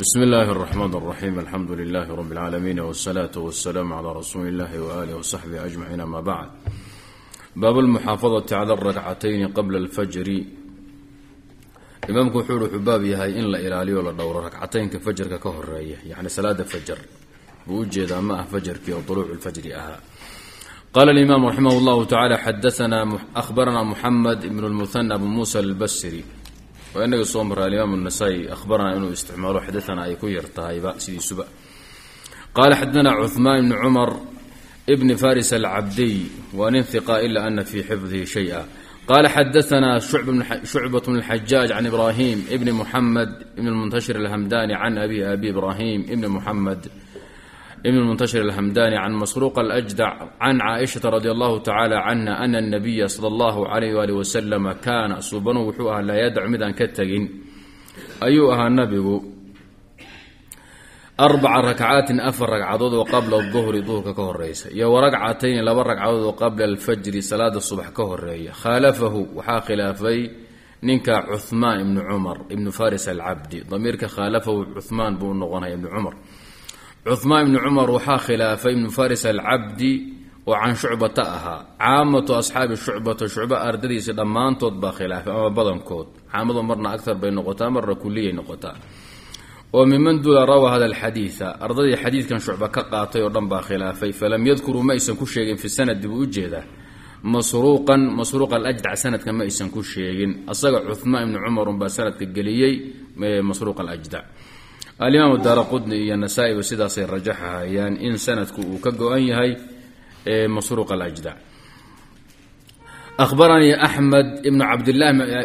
bsm اllahi الرحmn الرaxيm alxamdu لlah rb اlcaalamiin wالslaaة wالslaam عlى rasuuli اllahi وalih وصaxbih aجmaciin ama bacd baab اlmuxaafadaةi calى الrakcatayni qabla اlfajri imaamku wuxuu wuxuu baab yahay in la ilaaliyo la dhowro rakcataynka fajarka ka horeeya yani salaada fajr buu ujeedaa ma ah fajarkii oo طuluuc اlfajri ahaa qala اlimam raximah اllahu taعala xadaana ahbarana muxamed ibn اlmuhanى abu musa اlbasri waa inaga soo mara alimaam الnasaa-i ahbarana inuu isticmaalo xadaana ay ku yar tahayba sidiisuba qaala xadaana cuثmaan ibni cumar bni faris alcabdiy waa nin hiqa ila ana fii xifdihi shaya qala xadaana shucbaة bn اlxajaaj can ibrahim bni muxamed ibn اlmuntashir alhamdani can abi abi ibrahim ibni muxamed ibn muntashir alhamdani can masruuq alajdac can caaishaةa radi allahu tacala canha ana الnabiya sala اllahu alayh ali waslama kaana subanu wuxuu ahaa laa yadacu mid aan ka tegin ayuu ahaa nabigu arbaca rakcaatin afar ragcadood oo qabla duhri duhurka ka horeysa iyo waragcatayni laba ragcadood oo qabla alfajri salaada subax ka horeeya khaalafahu waxaa khilaafay ninka cuhmaan ibni cumar ibnu faris alcabdi damiirka khaalafahu cuhmaan buu noqonaya ibni cumar cuhmaan ibni cumar waxaa khilaafay ibnu faris alcabdi oo can shucbata ahaa. Caamatu asxaabi shucbata shucba ardadiisi dhammaantood baa khilaafay ama badankood. Caamadu marna agar bay noqotaa marna kuliyay noqotaa. Oo miman duula rawa hada alxadiida ardadii xadiidkan shucba ka qaatay oo dhan baa khilaafay falam yadkuruu ma aysan ku sheegin fi sanadi buu u jeedaa masruuqan masruuq alajdac sanadka ma aysan ku sheegin. Asaga cuhmaan ibni cumar unbaa sanadka geliyey masruuq alajdac alimaam daara qudni iyo nasaa-iba sidaasay rajaxahayaan in sanadku uu ka go-an yahay masruuq alajdac ahbaranii axmed ibnu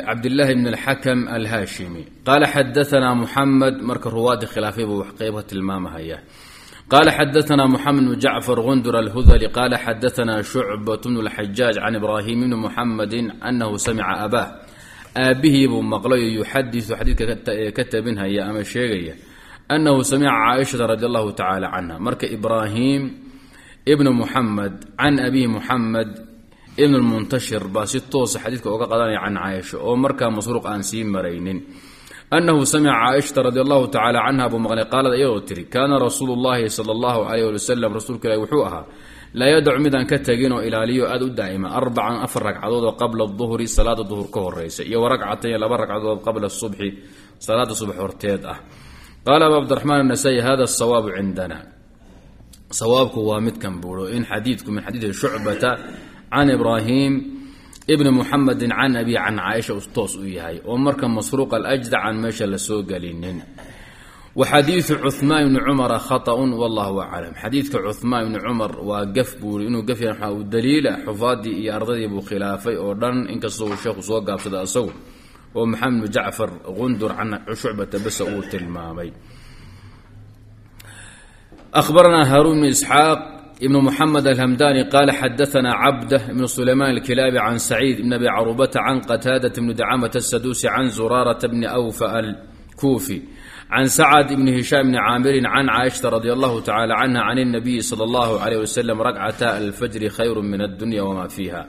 cabdillaahi bn alxakam alhaashimi qaala xadaanaa muxamed marka ruwaadi khilaafay buu wax qeyba tilmaamahaya qaala xadaanaa muxamed bnu jacfar gundur alhudali qaala xadaanaa shucbat bnu lxajaaj can ibraahim bni muxamedi anahu samica abaah aabihii buu maqlayo yuxadiu xadiidka ka tabinhaya ama sheegaya anahu samica caaishata radi allahu tacaala canha marka ibraahim ibnu muxamed can abihi muxamed ibn lmuntashir baa si toosa xadiidka oga qadanaya can caaisha oo markaa masruuq aan sii maraynin anahu samica caaishata radi allahu tacaala canha buu maqlay qaalad iyadoo tiri kaana rasuulu llahi sala allahu alayh ali wasalam rasuulka ilahi wuxuu ahaa laa yadacu midaan ka tegin oo ilaaliyo aada u daa'ima arbacan afar ragcadood oo qabla duhri salaada duhur ka qaala abu cabdiraxmaan anasai hada sawaabu cindana sawaabku waa midkan buuro in xadiidku min xadiidi shucbata can ibraahim ibni muxamedi can abi can caaisha toos u yahay oo marka masruuq alajdac aan meesha la soo gelinin wa xadiidu cuhmaan ibni cumara khaطأun wallahu aclam xadiidka cuhmaan ibni cumar waa gaf buuri inuu gaf waxaa uu daliila xufaadii iyo ardadii buu khilaafay oo dhan inkastoo uu sheekhu soo gaabsaday asagu oo maxamed jacfar qundur can shucbata basa uu tilmaamay. Ahbaranaa haaruun bnu isxaaq ibn mxamed alhamdani qala xadaana cabd ibn sulayman alkilaabi can saciid ibn abi carubata can qataadat bni dacamata asaduusi can zuraarata bni awfa alkuufi can sacad ibni hishaam bni caamirin can caaishata radi allahu tacala canha can اnabiyi sala allahu alayh wasalam ragcata alfajri khayru min addunya wama fiiha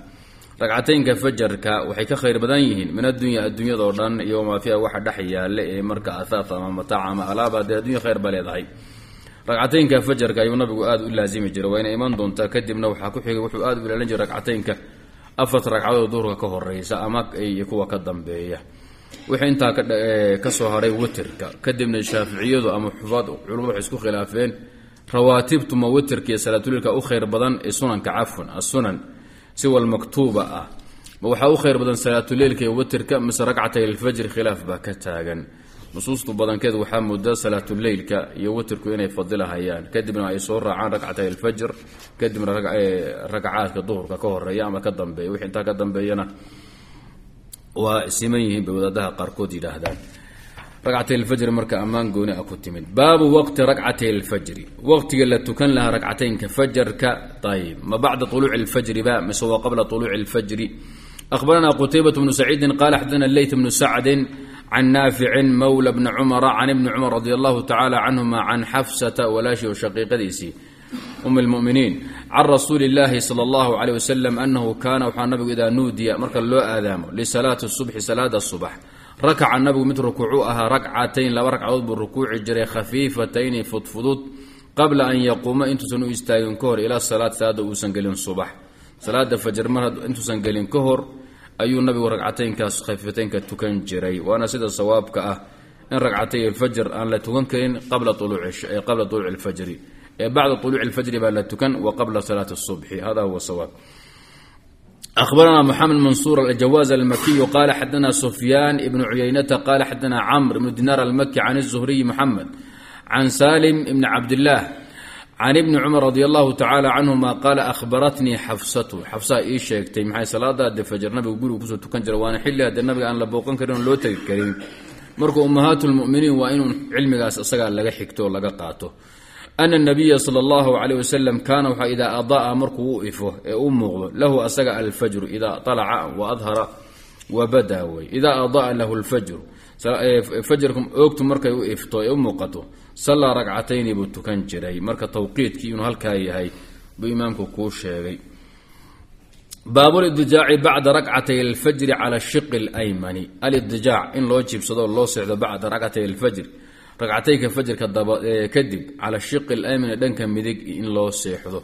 ragcataynka fajarka waxay ka khayr badan yihiin min addunya addunyadao dhan iyo wamaa fiiha waxa dhex yaale ee marka ahaaf ama mataac ama alaaba dee addunya khayr ba leedahay. Ragcataynka fajarka ayuu nabigu aada u laasimi jiray waa iman doontaa kadibna waxaa ku xigay wuxuu aada u ilaalin jiray ragcataynka afarta ragcadood duhurka ka horeysa ama kuwa ka dambeeya. Wixii intaa ka soo haray witerka kadibna shaaficiyadu ama xufaad culumadu waxay isku khilaafeen. Rawaatibtuma witerka iyo salaatuliilka u khayr badan ee sunanka cafwan asunan siwal maktuuba ah. Ma waxaa u khayr badan salaatuleilka iyo witerka mise ragcatay alfajri khilaaf baa ka taagan. Nusuustu badankeed waxaa moodaa salaatuleylka iyo witirku inay fadilahayaan. Kadibna ay soo raacaan ragcatay alfajr kadibna ragcaadka duhurka ka horreeya ama ka dambeeya. Wixii intaa ka dambeeyana waa siman yihiin bay wadaadaha qaarkood yidhaahdaan ragcatay alfajri marka ammaan gooni a ku timid. Baabu waqti ragcatay alfajri waqtiga la tukan lahaa ragcataynka fajarka ayib ma bacda uluuci alfajri ba mise waa qabla uluuci alfajri ahbaranaa qutaybat bnu saciidin qala xadana leyt bnu sacdin can naaficin mawla bni cumara can ibni cumar radi allahu tacaala canhuma can xafsata walaashii o shaqiiqadiisii um lmuminiin can rasuuli illaahi sala allahu caleyh wasalam annahu kaana waxaa nabigu idaa nuudiya marka loo aadaamo lisalaati subxi salaada subax rakaca nabigu mid rukuucu ahaa ragcatayn laba ragcadood buu rukuuci jiray khafiifatayni fudfudud qabla an yaquuma intuusan u istaagin ka hor ilaa salaad salaada uusan gelin subax. Salaada fajr mar intuusan gelin ka hor ayuu nabigu ragcataynkaas khafiifataynka tukan jiray. Waana sida sawaabka ah in ragcatay alfajr aan la tukan karin qabla qabla uluuci alfajri. Ee bacda uluuci alfajri baa la tukan wa qabla salaati subxi hada huwa sawaab أخبرنا محمد منصور الجواز المكي قال حدنا سفيان بن عيينة قال حدنا عمرو بن دينار المكي عن الزهري محمد عن سالم بن عبد الله عن ابن عمر رضي الله تعالى عنهما قال أخبرتني حفصة حفصة إي شيكتي معي صلاة دي فجر نبي يقول كسو تكن جر وانا حلي هذا النبي أن لبوقن كريم لو كريم مركو أمهات المؤمنين وإن علمي أسقى لغا حكتو لغا قاتو ana nabiya sala allahu caleyh wasalam kaana waxaa idaa adaa markuu u ifo ee u muuqdo lahu asaga alfajru idaa alaca wa adhara wa badaa wey idaa adaa lahu lfajru fajrku oogtu markay u ifto ee u muuqato sallaa ragcatayni buu tukan jiray marka tawqiidkii inuu halkaa yahay buu imaamku kuu sheegay baabulidijaaci bacda rakcatay alfajri cala shiqi alaymani alidijaac in loo jiibsado loo seexdo bacda rakcatay alfajri ragcatayka fajrka kadib cala shiqi alaymani dhanka midig in loo seexdo.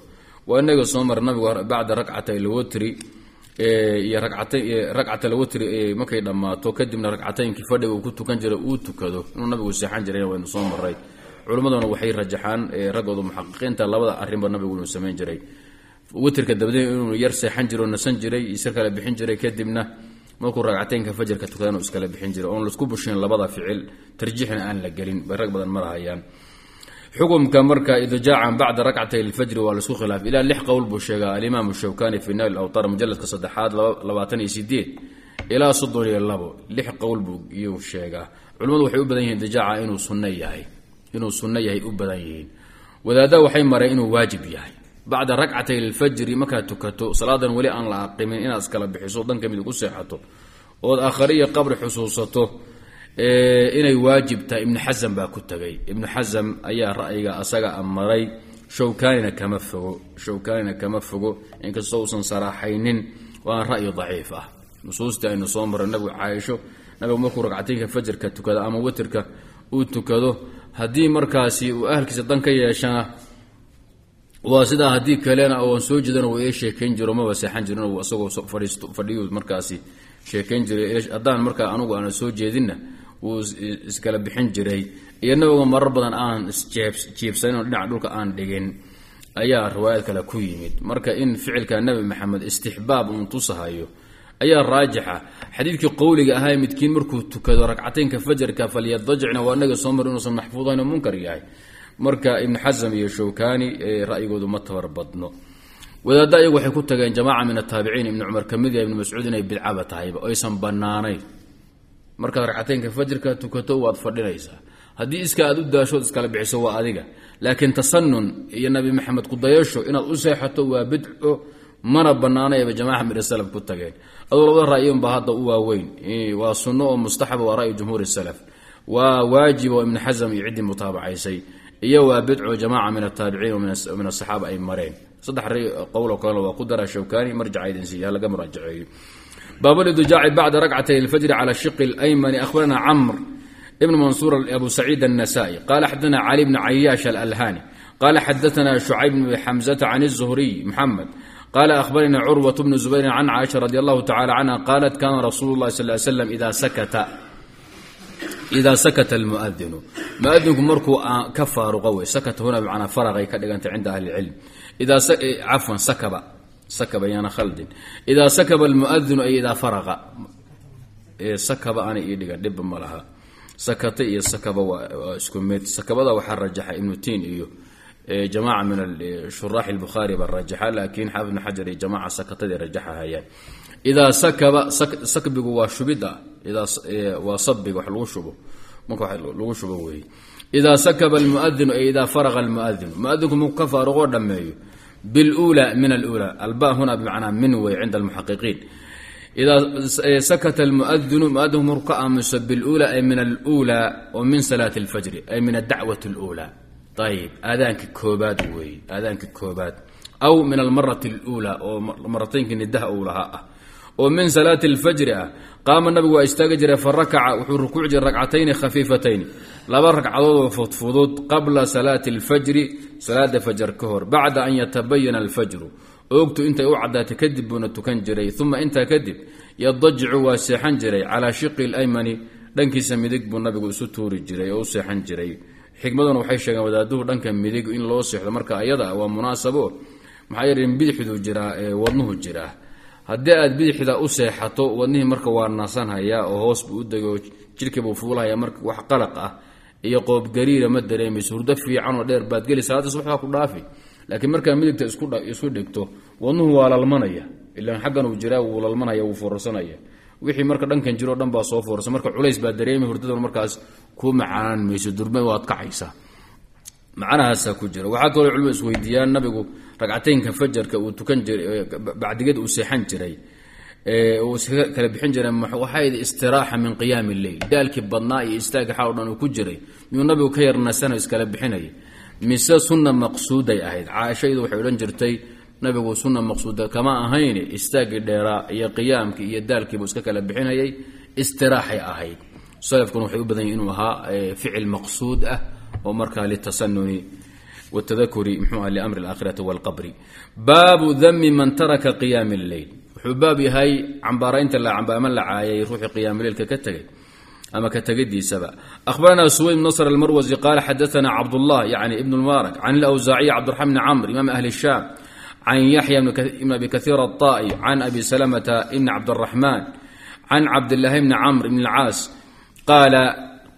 Waa inaga soo mara nabigu bacda rakcatay alwatri iyo ragcat alwatri markay dhammaato kadibna ragcataynkii fadhiga uu ku tukan jiray uu tukado. Inuu nabigu seexan jiray waynu soo maray. Culimmaduna waxay rajaxaan raggooda muxaqiqiinta labada arrinba nabigu inuu samayn jiray. Witrka dabadee inuu yar seexan jiro nasan jiray isar kale bixin jiray kadibna markuu ragcateynka fajrka tukada inuu iskala bixin jiray oon la isku bushin labada ficil tarjiixna aan la gelin bay rag badan marahayaan. Xukumka marka idjaacan bacda rakcatay lfajri waa la isku khilaaf. Ilaa lix qowl buu sheegaa alimaam shawkani fi nail awtar mujaladka saddexaad labaatan iyo sideed ilaa soddon iyo labo lix qowl buu iyuu sheegaa. Culimmadu waxay u badan yihiin idjaaca inuu sunno yahay inuu sunno yahay u badan yihiin. Wadaadda waxay mareen inuu waajib yahay bacda rakcatay lfajri markaad tukato salaadan weli aan la aqimin inaad iskala bixiso dhanka mid ugu seexato. Ood aakhariyo qabri xusuusato inay waajib tahay. Ibnu xasam baa ku tegay ibnu xasam ayaa ra'yiga asaga amaray shawkaanina kama fogo shawkaanina kama fogo inkastoo uusan saraaxaynin waana ra'yi daciif ah. Nusuustii aynu soo marray nabigu caaisho nabigu markuu ragcataynka fajrka tukado ama witrka uu tukado haddii markaasi uu ahalkiisa dan ka yeeshana waa sidaa haddii kalena oan soo jeedana uu ii sheekayn jiro maba seexan jirin isagoo fadhiyu markaasi sheekayn jiray. Haddaan markaa anugu aana soo jeedinna wuu iskala bixin jiray. Iyo nabiga marar badan aan isjiibsanin dhinaca dhulka aan dhigin. Ayaa riwaayad kale ku yimid. Marka in ficilka nabi maxamed istixbaab uun tusahayo ayaa raajixa. Xadiidkii qowliga ahaa midkiin markuu tukado ragcateynka fajarka falyadajicna waa naga soo mar inuusan maxfuudayn oo munkar yahay marka ibnu xasam iyo shawkani ra'yigoodu ma tabar badno. Wadaadda ayagu waxay ku tageen jamaaca min ataabiciin ibnu cumar ka mid ibnu mascuud inay bidcaba tahayba oysan bannaanayn. Markaad ragcateynka fajrka tukato waad fadhinaysaa. Haddii iska aad u daashood iskala bixiso waa adiga. Laakiin tasanun iyo nabi maxamed kudayasho inaad u seexato waa bidco mana bannaanayba jamaaca min asalaf ku tageen. Aduu labada ra'yun baa hadda u waaweyn. Waa sunno oo mustaxaba waa ra'yu jumhuur salaf. Waa waajib oo ibnu xasam iyo ciddii mutaabacaysay iyo waa bidco jamaaca min ataabiciin o min asaxaaba ay mareen saddex qowl oo kalena waa ku dara shawkani marjaca idin siiya laga muraajaceeyo baabulidujaaci bacda rakcatay alfajri cala shiqi alaymani akhbarana camr ibn mansuur abu saciid النasائي qala xadana cali bn cayaash alalhani qala xadaana shucayb bn xamزata can الzuhriy mxamed qala ahbarana curwaة bn zubayrin can caaisha radi allahu tacala canha qalat kana rasuulu اlahi sal ly slam ida sakata ida sakata almuadinu muadinku markuu ka faaruqo wey sakata huna bimacnaa faraqay ka dhigantay cinda ahli اlcilm cafwan sakaba sakaba yaana khaldin idaa sakaba almuadinu ay idaa faraqa sakaba aanay ii dhigan dhibba ma sakata iyo sakaba waa isku mid sakabada waxaa rajaxa ibnu tiin iyo jamaaca min shuraaxi lbukhaari baa rajaxa laakiin xaafid ibn xajar iyo jamaaca sakatadii rajaxahayaan idaa sakaba sakbigu waa shubida. Waa sabiga wax lagu shubo. Marka wax lagu shubo weeye idaa sakaba almuadinu ay idaa faraqa almuadinu muadinku markuu ka faaruqoo dhammeeyo bilula min alula. Alba huna bimacnaa min wey cinda almuxaqiqiin. Idaa sakata almuadinu muadinku markuu ka aamuso bilula ay min alula oo min salaati alfajri ay min adacwati alula. Ayib aadaanka koobaad weeye aadaanka koobaad. Aw min almarati alula oo marataynkii nidaha uu lahaa. ah oo min salaati alfajri ah qaama nabigu waa istaagi jiray fa rakaca wuxuu rukuuci jiray ragcatayni khafiifatayni. Laba ragcadood oo fudfudud qabla salaati alfajri salaada fajar ka hor bacda an yatabayana alfajru. Oogtu intay u caddaatay kadib buuna tukan jiray uma intaa kadib yadajicu waa seexan jiray calaa shiqi laymani dhankiisa midig buu nabigu isu tuuri jiray oo u seexan jiray. Xikmaduna waxay sheegeen wadaaduhu dhanka midig in loo seexdo marka ayada waa munaasabo. Maxaa yeele bidixduu jiraa wadnuhu jiraa haddii aad bidixda u seexato wadnihii marka waa nasanhayaa oo hoos buu u dego jidhkiibuu fuulahaya marka wax qalaq ah iyo qoobgariira ma dareemayso. Hurdo fiicanoo dheer baad geli salaada subaxbaa ku dhaafi. Laakiin markaa midigta isku dhigto wadnuhu waa lalmanaya. Ilaan xaggan uu jiraa wuu lalmanaya wuu foorarsanaya wixii marka dhankan jiroo dhan baa soo foorarsan marka culays baa dareemi hurdaduna markaas kuu macaanaan mayso durma waad kacaysaa. Macnahaasaa ku jira. Waxaa kaloo culmadu isweydiiyaan nabigu ragcateynka fajarka uu tukan jiray bacdigada uu seexan jiray uu kala bixin jiray waxay istiraaxa min qiyaami lleyl. Daalkii badnaa iyo istaagii xaa o dhan uu ku jiray miyuu nabigu ka yarnasano iskala bixinaya mise sunna maqsuuday ahayd. Caaishaydu waxay odhan jirtay nabigu sunna maqsuuda kama ahayn istaagii dheeraa iyo qiyaamkii iyo daalkiibuu iska kala bixinayay istiraaxay ahayd. Salafkuna waxay u badan yihiin inuu ahaa ficil maqsuud ah oo markaa litasanuni wtadakuri mxuu ah liamri alaakhirati walqabri baabu dami man taraka qiyaami lleyl wuxuu baab yahay cambaaraynta ama la caayay ruuxii qiyaamleylka ka tegay ama ka tegidiisaba ahbarana suwayd bn nasr almarwasi qaala xadaana cabdullah yani ibn lmubaarak can ilawsaaciy cabdiraxman bni camr imaam ahli shaam can yaxya ibn abi kaiir aلطa'i can abi salamata ibni cabdiraxmaan can cabdillaahi bni camr ibn اlcaas qaala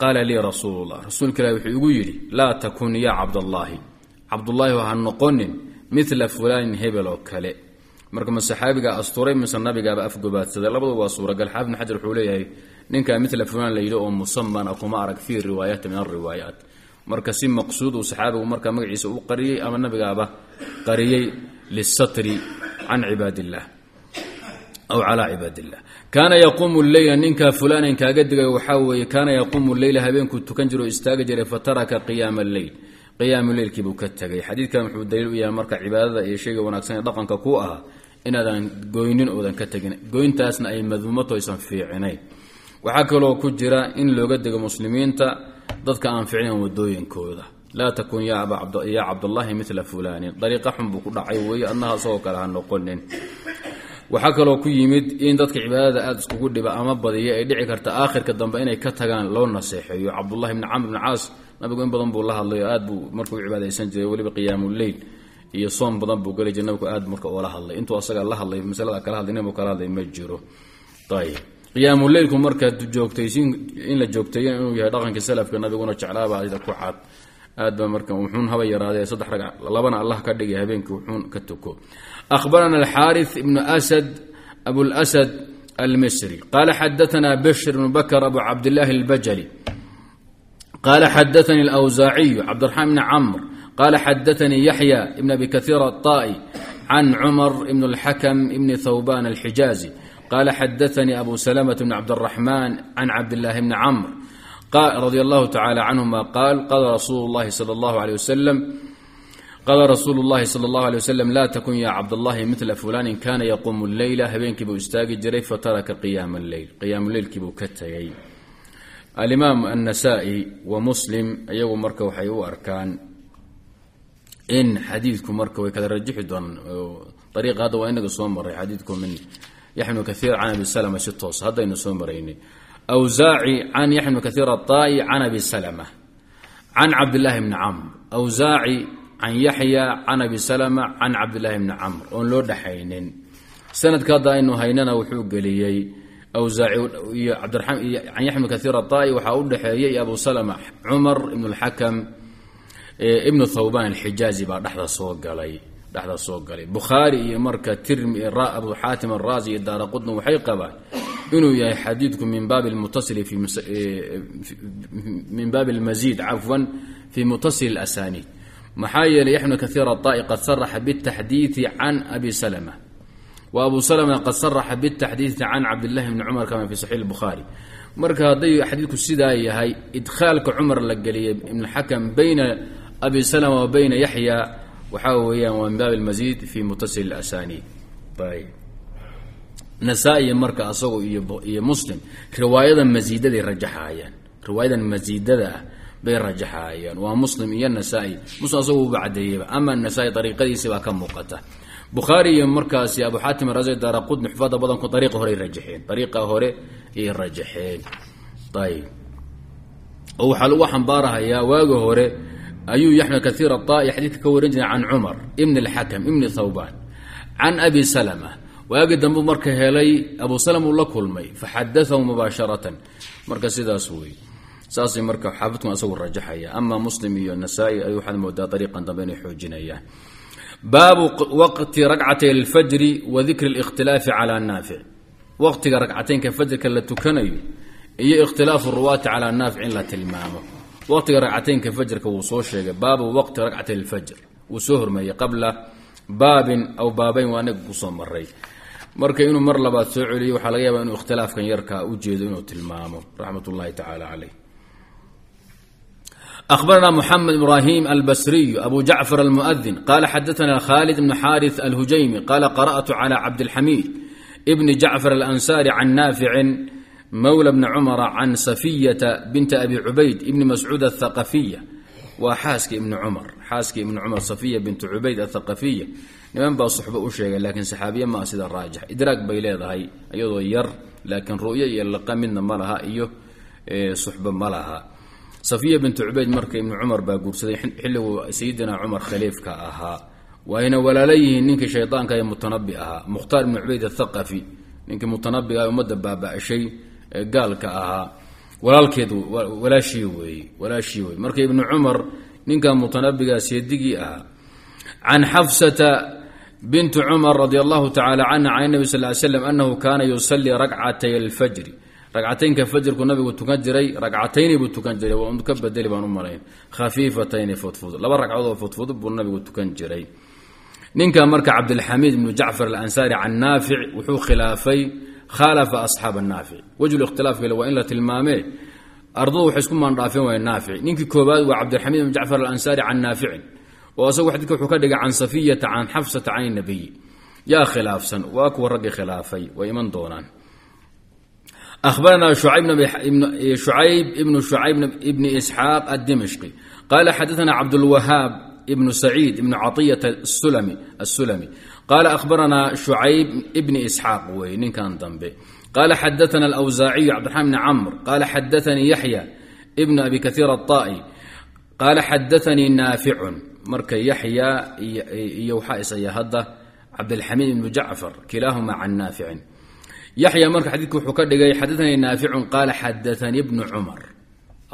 qaala lii rasuulu llah rasuulka ilahi wuxuu igu yidhi laa takun ya cabdallaahi cabdullaahi ha noqonin mila fulaanin hebel oo kale. Marka ma saxaabiga asturay mise nabigaaba afgobaadsaday labadu waa suuragal. Xaafid xajar wuxuu leeyahay ninkaa mila fulaan la oo musamana kuma arag fii riwaayaati min alriwaayaat marka si maqsuud uu saxaabigu markaa magaciisa u qariyey ama nabigaaba qariyey lisatri can cibaad aw calaa cibaad kaana yaquumu leyla ninkaa fulaanan kaaga digay waxaa weeye kaana yaquumu leyla habeenkuu tukan jiro o istaagi jiray fataraka qiyaama alleyl qiyaamu leylkiibuu ka tegay xadiidkan wuxuu daliil u yahay marka cibaadada iyo shayga wanaagsan ee dhaqanka ku ahaa inaadan goynin oodan ka tegin goyntaasna ay madmuumato aysan fiicinayn waxaa kaloo ku jira in looga dego muslimiinta dadka aan ficnayn wadooyinkooda laa takun yaa cabdallaahi mila fulaanin dariiqa xun buu ku dhacay weeye adnaha isagoo kale ha noqonin. Waxaa kaloo ku yimid in dadka cibaadada aada iskugu dhiba ama badiya ay dhici karta aakhirka dambe inay ka tagaan loo naseexeeyo. Cabdullahi bni camr bni caas nabigu in badan buu la hadlay aad buu markuu cibaadaysan jiray weliba qiyaamuleyl iyo soom badan buu geli jiray nabigu aad marka oola hadlay. Intuu asaga la hadlay masalada kala hadlay nabigu kala hadlay ma jiro. Ayb qiyaamuleylku marka joogtaysin in la joogteeyo inuu yahay dhaqanka salafka nabiguna jeclaaba ida ku cad. Aad baa marka wuxuun haba yaraadee saddex ragca labana allah ka dhigay habeenkii wuxuun ka tuko. Akhbarana alxaari ibnu asad abulsad almisri. Qaala xadaana bashir ibnu bakr abu cabdillahi albajali. قال حدثني الأوزاعي عبد الرحمن بن عمرو قال حدثني يحيى بن أبي كثير الطائي عن عمر بن الحكم بن ثوبان الحجازي قال حدثني أبو سلمة بن عبد الرحمن عن عبد الله بن عمرو قال رضي الله تعالى عنهما قال قال رسول الله صلى الله عليه وسلم qaala rasuulu llahi sala allahu alay waslem laa takun yaa cabdallahi midla fulaanin kaana yaquumu leyla habeenkii buu istaagi jiray fataraka qiyaama alleyl qiyaamuleylkii buu ka tegay alimaam annasaa'i wa muslim iyagu marka waxay u arkaan in xadiidku marka way kala rajixi doonaan. Ariiqa hadda waa inaga soo maray xadiidku min yaxya bnu can abi salama si toos haddaynu soo maraynay awsaaci can yaxya bnu kaiir can abi salama can cabdillaahi bni camr. Awsaaci can yaxya can abi salama can cabdillaahi bni camr oon loo dhexaynin sanadka hadda aynu haynana wuxuu geliyey awsaaci iyo cabdiramaan can yaxya bni kaiir aطaa'i waxaa u dhexeeyey abu salama cumar ibn اlxakam ibnu thawban alxijaazi baa dhexda soo galay dhexda soo galay bukhaari iyo marka tirmi abu xaatim araazi iyo daara qudn waxay qabaan inuu yahay xadiidku min baabi lmutasili min baabi almasiid cafwan fi mutasil asaniid maxaa yeelay yaxya bn kaiir aطaa'i qad saraxa bاtaxdiidi can abi salma wabu slmna qad saraxa bitaxdiidi can cabdilahi bni cumar kama fi saxiix bukhaari marka hadday xadiidku sidaa yahay idkhaalka cumar la geliyay ibnxakam bayna abi slma wa bayna yaxya waxaa weeyaan waa min baab lmasiid fi mutasil asaniid nasaa-i marka asago iyo muslim riwaayada masiidaday rajaxaayaan. Riwaayadan masiidada ah bay rajaxaayaan. Waa muslim iyo nasaa-i. Muslim asago uba cadeeyaba ama nasaa-i ariiqadiisi baa ka muuqata bukhaari iyo markaasi abu xaatim razi daara qudni xufada badanku ariiqa horey rajaxeen. Ariiqa hore ayay rajaxeen. Ayb oo waxaa lagu xambaarahayaa waagi hore ayuu yaxmed kaiir aai xadiidka ka warin jiray can cumar ibn اlxakam ibni thawban. Can abi salma waagi dambu marka helay abu salm uu la kulmay faxadaahu mubaasharatan. Marka sidaas wey saasay marka xaafidku asagu rajaxaya. Ama muslim iyo nasaa-i ay waxaad moodaa ariiqan dambe inay xoojinayaan baabu waqti rakcatay اlfajri wa dikri اlاkhtilaafi calى naafic waqtiga ragcateynka fajrka la tukanayo iyo ikhtilaafu ruwaati calaa naafic in la tilmaamo waqtiga ragcateynka fajrka wuu soo sheegay baabu waqti rakcatay lfajr wuu soo hormeeyey qabla baabin aw baabayn waa anaga kusoo maray marka inuu mar labaad soo celiyo waxaa laga yaaba inuu ikhtilaafkan yarkaa ujeedo inuu tilmaamo raxmat ullahi tacaala caleyh أخبرنا محمد إبراهيم البسري أبو جعفر المؤذن قال حدثنا خالد بن حارث الهجيمي قال قرأت على عبد الحميد ابن جعفر الأنصاري عن نافع مولى بن عمر عن صفية بنت أبي عبيد ابن مسعود الثقفية وحاسك ابن عمر حاسك ابن عمر صفية بنت عبيد الثقفية niman baa suxbo u sheegay laakiin saxaabiye maa sida raajix idraag bay leedahay iyadoo yar laakiin ru'yo iyo laqa midna ma laha safiya bintu cubayd marka ibnu cumar baa guursaday xilliguu sayidina cumar khaliifka ahaa. Waayna walaala yihiin ninkii shaydaanka ee mutanabi ahaa. Mukhtaar ibnu cubayd athaqafi ninkii mutanabiga ummadda baaba-shay ee gaalka ahaa. Walaalkeed walaashii weeye walaashii weye marka ibnu cumar ninka mutanabiga seedigii ahaa can xafsata bintu cumar radi allahu tacala canha can nabi sal ly slam annahu kaana yusalii rakcatay alfajri ragcateynka fajrku nabigu tukan jiray ragcatayni buu tukan jiray waa ka bedeli baan u khafiifatayni fudfud laba ragcadood oo fudfud buu nabigu tukan jiray. Ninka marka cabdilxamiid ibnu jacfar alansaari can naafic wuxuu khilaafay khaalafa asxaaba naafic wejhu ikhtilaafkale waa in la tilmaamee ardadu waxay isku maandhaafeen waay naafic. Ninkii koobaad waa cabdilxamiid ibnu jacfar alansaari can naaficin oo asagu xadidka wuxuu ka dhigay can safiyata can xafsata can nabiy. Yaa khilaafsan waa kuwa raggii khilaafay way iman doonaan أخبرنا شعيب بن شعيب ابن شعيب ابن إسحاق الدمشقي قال حدثنا عبد الوهاب ابن سعيد ابن عطية السلمي السلمي قال أخبرنا شعيب ابن إسحاق وين كان ضمبي قال حدثنا الأوزاعي عبد الرحمن بن عمرو قال حدثني يحيى ابن أبي كثير الطائي قال حدثني نافع مرك يحيى يوحى إسيا هذا عبد الحميد بن جعفر كلاهما عن نافع yaxya marka xadiidku wuxuu ka dhigay xadaanii naaficun qaala xadaanii bnu cumar.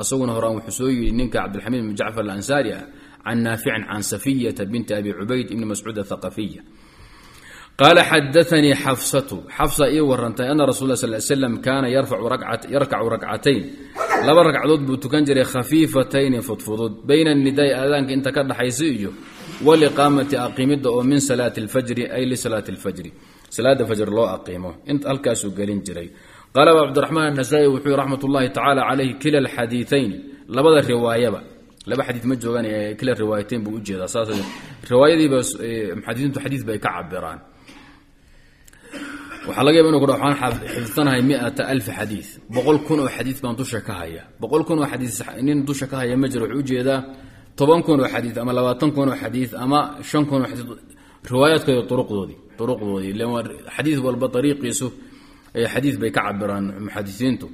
Asaguna horaan wuxuu soo yidhi ninka cabdilxamiid bn jacfar alansaari ah can naaficin can safiyata binti abi cubayd ibni mascuud athaqafiya qaala xadaanii xafsatu. Xafsa ii warantay ana rasul la sal slam kaana yarkacu rakcatayn laba ragcadood buu tukan jiray khafiifatayni fudfudud bayna nidaai aadaanka inta ka dhaxaysa iyo waliqaamati aqimida oo min salaati lfajri ay lisalaati lfajri salaada fajr loo aqiimo. Int halkaasuu gelin jiray. Qaala cabdiraxmaan anasaa'i wuxuu yihi raxmat ullahi tacaala calayhi kila alxadiiayni labada riwaayaba laba xadiid ma joogaan ee kila riwaayatayn buu u jeedaa saas riwaayadiiba muxadisiintu xadiid bay ka cabiraan waxaa laga yaba inu ku waxaan xifdanahay miata alfi xadiid boqol kun oo xadiid baan dusha ka haya boqol kun oo xadiid nin dusha ka haya ma jiro wuxuu u jeedaa toban kun oo xadiid ama labaatan kun oo xadiid ama shan kun oo xadiid riwaayaadkooda uruqdoodii uruqdoodii xadiid walba ariiqiisu xadiid bay ka cabiraan muxadisiintu.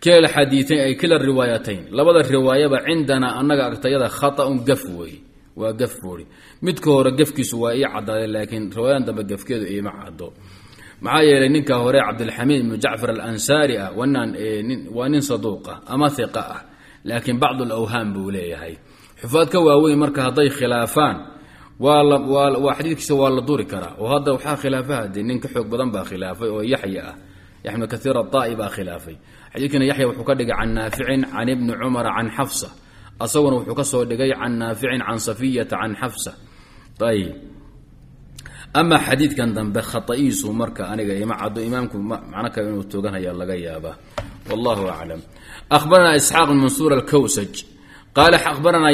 Kila xadiiayn ay kila riwaayatayn labada riwaayaba cindanaa annaga agtayada khaطأun gaf weeye waa gaf boori midka hore gafkiisu waa ii cadaaday laakiin riwaayadan dambe gafkeedu iima cado maxaa yeelay ninka hore cabdilxamiid ibnu jacfar alansaari ah waa nin saduuq ah ama iqa ah. Laakiin bacd alawhaam buu leeyahay. Xufaad ka waaweyn marka hadday khilaafaan waa xadiidkiisa waa la duri karaa. Oo hadda waxaa khilaafaha de nin ka xoog badan baa khilaafay oo yaxya ah. Bn kaiir aai baa khilaafay. Xadiidkana yaxya wuxuu ka dhigay can naaficin can ibni cumara can xafsa. Asaguna wuxuu ka soo dhigay can naaficin can safiyata can xafsa. Ayb ama xadiidkan dambe khaiisu marka aniga ima cado imaamku macno kale inuu tooganhaya laga yaabaa. Wallahu aclam. Ahbarana isxaaq mansuur alkawsaj qال أخبرنا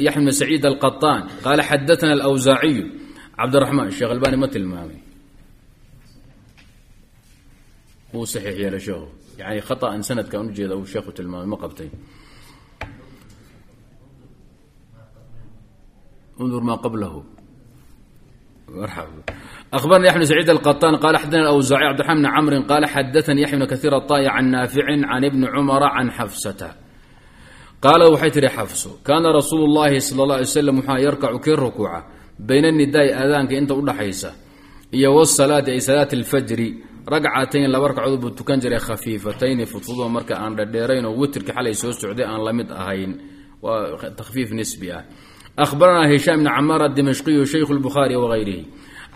يحيى بن سعيد القطان قال xdثna الأوزاaعي cبدالرحمن شhekh الباني ma tilmaamay wuu saxiix yeelay sheekhu yani khaطأan sanadkan ujeeda uu sheekhu tilmaamay ma qabtay انظر ما قبله مرحبا أخبرنا يحيى بن سعيد القطان قال حدثنا الأوزاعي عبد الرحمن بن عمرو قال حدثني يحيى بن كثير الطائي عن نافع عن ابن عمر عن حفصة qaala waxay tihi xafsu kaana rasuulu llaahi sal alla alay slam waxaa yarkacu kii rukuuca bayna nidaai aadaanka inta udhaxaysa iyo wasalaati ay salaati alfajri ragcatayn laba ragcadood buu tukan jiray khafiifatayni fudfudoo marka aan dhadheerayn oo witirka xalay soo socday aan la mid ahayn waa takhfiif nisbi ah ahbaranaa hishaam ibni camaar adimashqiyu shaykhu lbukhaari wagayrihi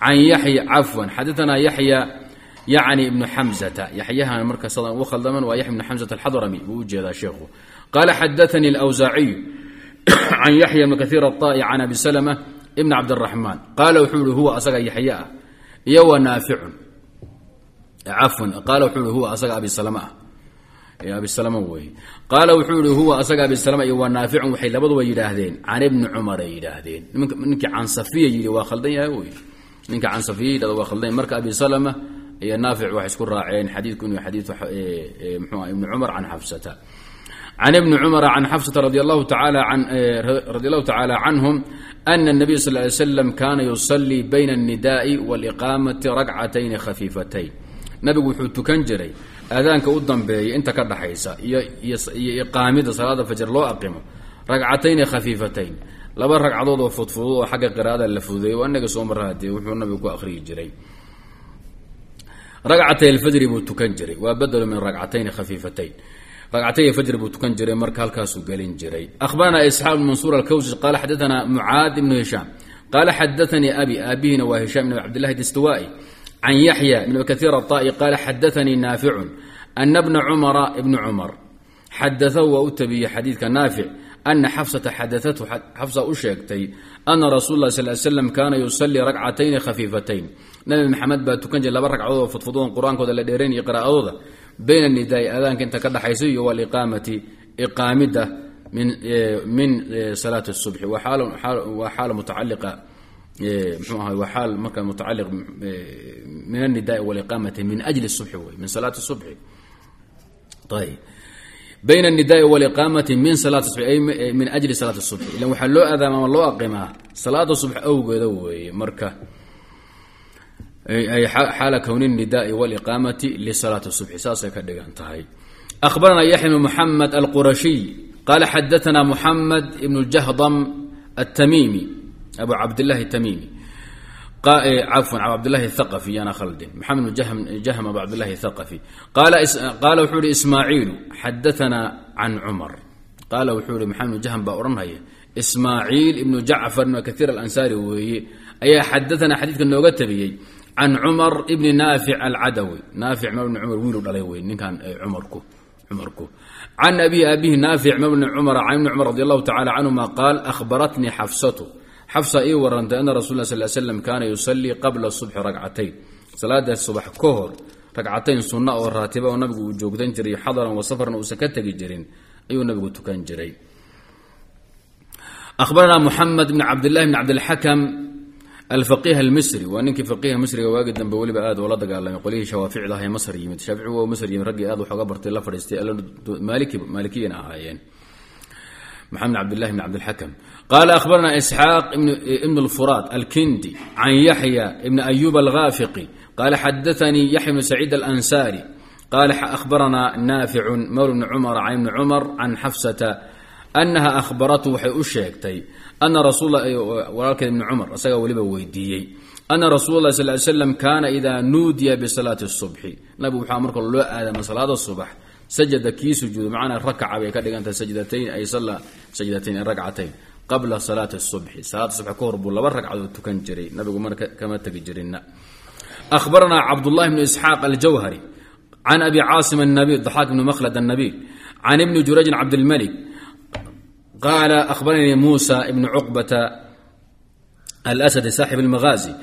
can yaxya cafwan xadatanaa yaxya yacni ibnu xamsata yaxyahan marka sadaan ugu khaldaman waa yaxya ibnu xamsata alxadrami buu u jeedaa sheikhu شيخه قال حدثني الأوزاعي عن يحيى بن كثير الطائي عن أبي سلمة ابن عبد الرحمن قال وحول هو أسقى يحيى يو نافع عفوا قال وحول هو أسقى أبي سلمة abi salama wey qaala wuxuu yihi huwa asaga abi salama iyo waa naaficun waxay labaduba yidhaahdeen can ibni cumar ay yidhaahdeen ninkii cansafiya yidhi waa khaldan yahay wey ninka cansafiya yidhahda waa khaldan yahay marka abi salama iyo naafic waxay isku raaceen xadiidku inuu xadiid mxuu ibni cumar can xafsata can ibni cumar can xafsata radi allahu tacaala canhum ana nabiy sal ly slam kaana yusallii bayna alnidaai waliqaamati ragcatayni khafiifatayn nabigu wuxuu tukan jiray aadaanka u dambeeya inta ka dhaxaysa iyo iqaamida salaada fajr loo aqimo ragcatayni khafiifatayn laba ragcadood oo fudfudud oo xagga qiraada la fududeeyo inaga soo maraade wuxuu nabigu ku akhriyi jiray ragcatay alfajri buu tukan jiray waa badelu min ragcatayni khafiifatayn ragcatay fajri buu tukan jiray marka halkaasuu gelin jiray. Akhbarana isxaaq bn mansuur alkawsi qaala xadathana mucaad ibnu hishaam. Qaala xadathanii abi aabihina waa hishaam ibn cabdillahi distuwaa'i can yaxya ibn kaiir aطa'i qaala xadaanii naaficu ana bna cumara ibni cumar. Xadaahu waa u tabiyey xadiidka naafic ana xafsata xadaathu xafsa u sheegtay ana rasuul sal slam kaana yusalii ragcatayni khafiifatayn. Nabi maxamed baa tukan jiray laba ragcadood oo fudfudoon qur'aankooda la dheerayn iyo qiraa'adooda bayn anidaai adaanka inta ka dhaxaysa iyo waliqaamati iqaamidda min e, e, salaat subxi wa xaal mutacaliqa e, mxuu aha waa xaal markaa mutacaliq min anidaai waliqaamati min ajli subxi wey min salaati subxi ayb bayn anidaai waliqaamati min min ajli salaati subxi ilan waxaa loo aadaama ama loo aqimaa salaada subx awgeeda weeye marka xaala kowni nidaai waliqaamati lisalaati subxi saasay ka dhigan tahay. Ahbarana yaxya bn muxamed alqurashiy qaala xadaana muxamed ibnu jahdam atamiimi abu cabdilahi tamiimi. Eh, cafwan cabdilahi haqafi yana khaldin. Maxamed bn jahm abu cabdilahi haqafi qaala wuxuu ihi ismaaciilu xadaana can cumar. Qaala wuxuu ihi maxamed bn jahm baa odhanhaya ismaaciil ibnu jacfar ibn kathiir alansaari weeye ayaa xadaana xadiidka nooga tabiyey can cumar ibni naafic alcadawi naafic ma bni cumar wiilu dhalay wey ninkan cumarku cumarku can abihi abihi naafic ma bni cumar can ibni cumar radi allahu tacala canhuma qaal ahbaratnii xafsatu xafsa ii warantay ana rasul sal slam kaana yusalii qabla subxi ragcatayn salaada subax ka hor ragcatayn sunna oo raatiba oo nabigu uu joogtan jiray xadaran wa safarna uusan ka tegi jirin ayuu nabigu tukan jiray ahbarana muxamed bn cabdillahi bn cabdilxakam alfaqih almisri waa ninkii faqiiha misriga waagi dambe weliba aad oola dagaalamay qolihii shawaaficda ah masar yimid shaafici waa masar yimid raggii aad wax bartay la fadhiistay maaliki maalikiyana ahaayeen maxamed cabdillahi bn cabdilxakam qaala akhbarana isxaaq ibn اlfuraat alkindi can yaxya ibn ayub alghaafiqi qaala xadaanii yaxya bn saciid alansaari qaala akhbaranaa naaficu mawla bni cumar can ibni cumar can xafsata anaha akhbaratu waxay u sheegtay ana walaalkeed ibni cumar isagaa weliba weydiiyey ana rasuul lah sal slam kaana idaa nuudiya bisalaati subxi nabigu waxaa marka loo aadama salaada subax sajada kii sujuudo macnaa rakaca bay ka dhiganta sajdatayn ay salla sajdatayn ragcatayn qabla salaati subxi salaada subax ka hor buu laba ragcadood tukan jiray nabigu marka kama tegi jirina ahbaranaa cabdullahi bnu isxaaq aljawhari can abi caasim anabiil daxaak bnu mahlad annabiil can ibni jurajin cabdilmalik qaala ahbaranii muusa ibni cuqbata الأسد صاحب المغازي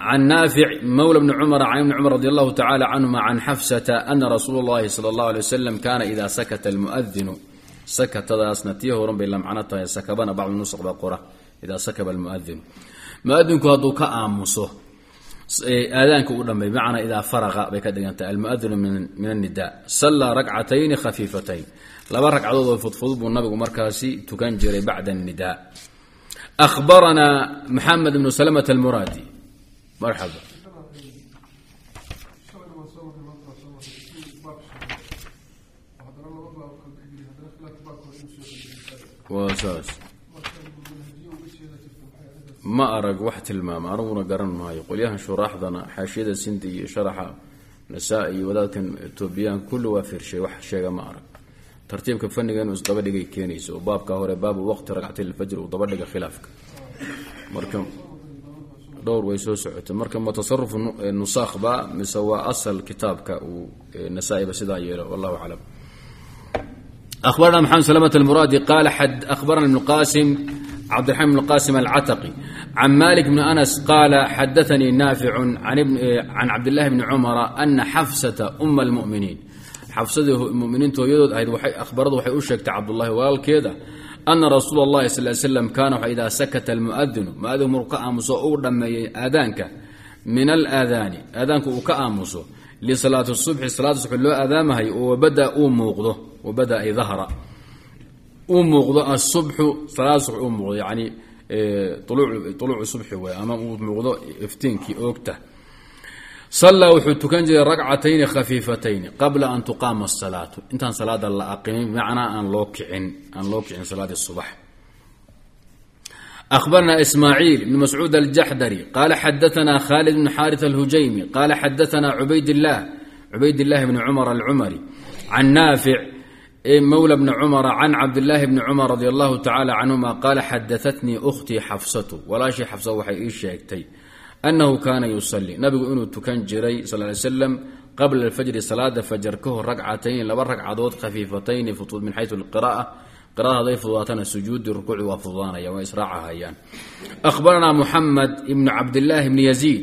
عن نافع مولى بن عمر عن ابن عمر رضي الله تعالى عنهما عن حفصة أن رسول الله صلى الله عليه وسلم كان إذا سكت المؤذن سكت نتيه رب إلا معناتها سكبنا بعض النسخ بقرة إذا سكب المؤذن مؤذنك هذو كآمسه aadaanka u dhamay bimacnaa idaa faraqa bay ka dhigantay almuadinu min anida sallaa rakcatayni khafiifatayn laba ragcadood oo fudfudud buu nabigu markaasi tukan jiray bacda anida ahbaranaa maxamed ibnu salmt almuraadi marxaba. Ma arag wax tilmaama aniguna garan maayo. Qolyahan shuraaxdana xaashiyada sindi iyo sharaxa nasaa iyo wadaadkan etoobiyaanka kulli waa firshay wax sheega ma arag tartiibka faniga inuu isdabadhigay keenayso oo baabka hore baabu waqti ragcatay lfajr uu dabadhiga khilaafka marka dhowr way soo socotay marka ma tasarufu nusaakh ba mise waa asal kitaabka uu nasaa-iba sidaa yeelo wallahu aclam أخبرنا محمد سلمة المرادي قال حد أخبرنا ابن القاسم عبد الرحمن بن القاسم العتقي عن مالك بن أنس قال حدثني نافع عن ابن عن عبد الله بن عمر أن حفصة أم المؤمنين xabsadii muminiinta hooyadood ahayd akhbaradu waxay u sheegtay cabdulahi walaalkeeda ana rasuul اllahi sal slam kaana w idaa sakata almuadinu muadinku markuu ka aamuso uu dhammeeyey aadaanka. Min alaadaani aadaanku uu ka aamuso. Lisalaati subxi salaada subi loo aadaamahay wabada uu muuqdo. Wabada ay dahra uu muuqdo asubxu salaada subi uu muuqdo. Yani uluucu subxi wey ama uu muuqdo iftiinkii oogta sallaa wuxuu tukan jiray ragcatayni khafiifatayni qabla an tuqaama asalaatu intaan salaada la aqimin bimacnaa aan loo kicin aan loo kicin salaadii subax. Abarna ismaaciil bn mascuud aljaxdari qaala xadaanaa khaalid bn xaarit alhujaymi qaala xadaanaa ubaydah cubaydillahi bni cumar alcumari can naafic mowla bni cumara can cabdilaahi bni cumar radi allahu tacaala canhuma qaala xadaatnii khtii xafsatu. Walaashii xafsa waxay ii sheegtay anahu kaana yusalii nabigu inuu tukan jiray sal ly slam qabla alfajri salaada fajar ka hor ragcatayn laba ragcadood khafiifatayni fuduud min xayu alqira'a qira'ada hadday fududaatana sujuudi rukuuci waa fududaanaya waa israacahayaan akhbaranaa muxamed ibnu cabdillaahi bni yaziid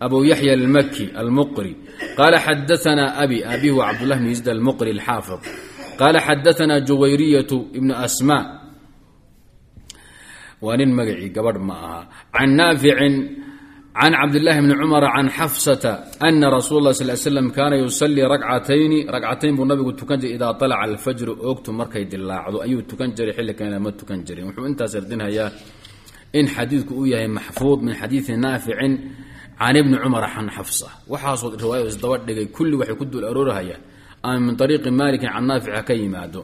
abu yaxya almaki almuqri qaala xadaanaa abi abi wa cabdullahi bni yaziid almuqri alxaafid qaala xadaanaa juwayriyatu ibnu asmaa waa nin magacii gabadh ma aha can naaficin can cabdillaahi bni cumara can xafsata ana rasuul lah sal slam kaana yusalii racatayni racatayn buu nabigu tukan jiray idaa alaca alfajru ogtu markay dilaacdo ayuu tukan jiray xilli kale ma tukan jirin wuxuu intaas sardinhayaa in xadiidku uu yahay maxfuud min xadiidi naaficin can ibni cumara can xafsa waxaasoo riwaayad isdaba dhigay kulli waxay ku dul aroorahayaan ama min ariiqi maalikin can naafic ha ka yimaado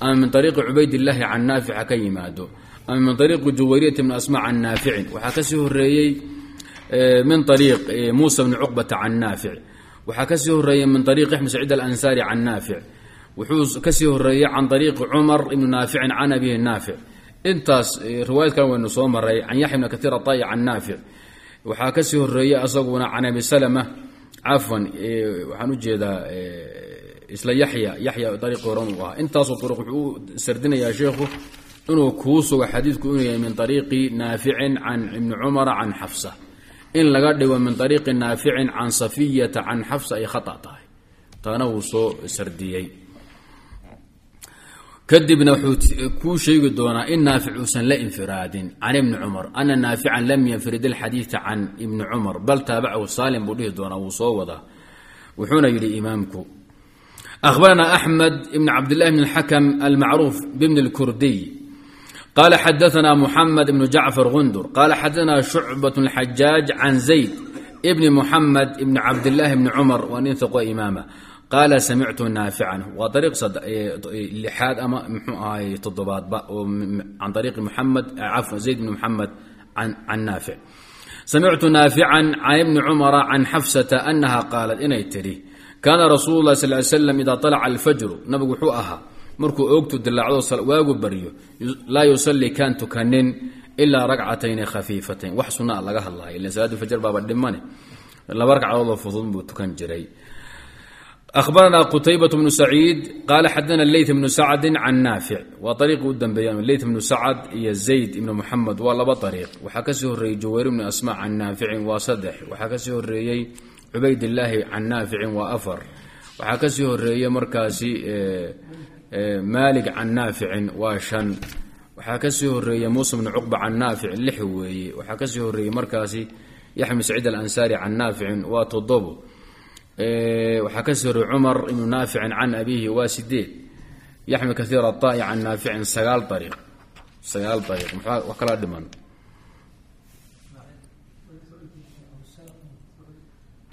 ama min ariiqi cubaydillaahi can naafic ha ka yimaado ama min ariiqi jawayriyati bni asmaa can naaficin waxaa ka sii horeeyey Eh, min ariiq eh, muusa bni cuqbata can naafic waxaa ka sii horeeyey min ariiq axmed saciid alansaari can naafic wuxuu ka sii horeeyey can ariiqi cumar ibni naaficin can abihi naafic. Intaas eh, riwaayad kale waynu soo maray can yaxya bni katiir aطayi can naafic waxaa ka sii horeeyey asaguna can abi salama cafwan waxaan u isla yaxya yaxya ariiqi horan uu ahaa. Intaasoo ariq wuxuu u sardinayaa sheikhu inuu kuu sugo xadiidku inuu yahay min ariiqi naaficin can ibni cumara can xafsa in laga dhigo min ariiqi naaficin can safiyata can xafsa ay khata tahay. Taana wuu soo sardiyey. Kadibna wuxuu kuu sheegi doonaa in naafic uusan la infiraadin. Can ibni cumar ana naafican lam yanfirid ilxadiida can ibni cumar bal taabacahu saalim buu dhihi doonaa wuu soo wadaa. Wuxuuna yidhi imaamku akhbarana axmed ibn cabdillahi bn اlxakam almacruuf bibni اlkurdiy قال حدثنا محمد بن جعفر غندر قال حدثنا شعبة الحجاج عن زيد ابن محمد بن عبد الله بن عمر وأن ينثق إمامه قال سمعت نافعا وطريق صد... لحاد أما هاي تضباط عن طريق محمد عفوا زيد بن محمد عن عن نافع سمعت نافعا عن ابن عمر عن حفصة أنها قالت إن يتري kaana rasuulu lahi sal slam idaa alaca alfajru nabigu wuxuu ahaa markuu oogtu dilaacdo waagu baryo laa yusalii kaan tukanin ilaa ragcatayni khafiifatayn wax sunaa laga hadlayo ila salaadi fajr baaba dhimane laba ragcadoodoo fudud buu tukan jiray أخبرنا قتيبة بن سعيد قال حدثنا الليث بن سعد عن نافع وطريق الدنبيان الليث بن سعد هي زيد بن محمد ولبا طريق وحكسه الري جوير بن أسماء عن نافع وصدح وحكسه الري عبيد الله عن نافع maalik can naaficin waa shan. Waxaa ka sii horreeya muusa bn cuqba can naafic lix weeye waxaa ka sii horeeyey markaasi yaxya saciid alansaari can naaficin waa toddobo. Waxaa ka sii horeeyey cumar ibnu naaficin can abiihi waa sideed yaxmi kaiir aai can naaficin sagaal ariiq sagaal ariiq maxaa wax kala dhiman?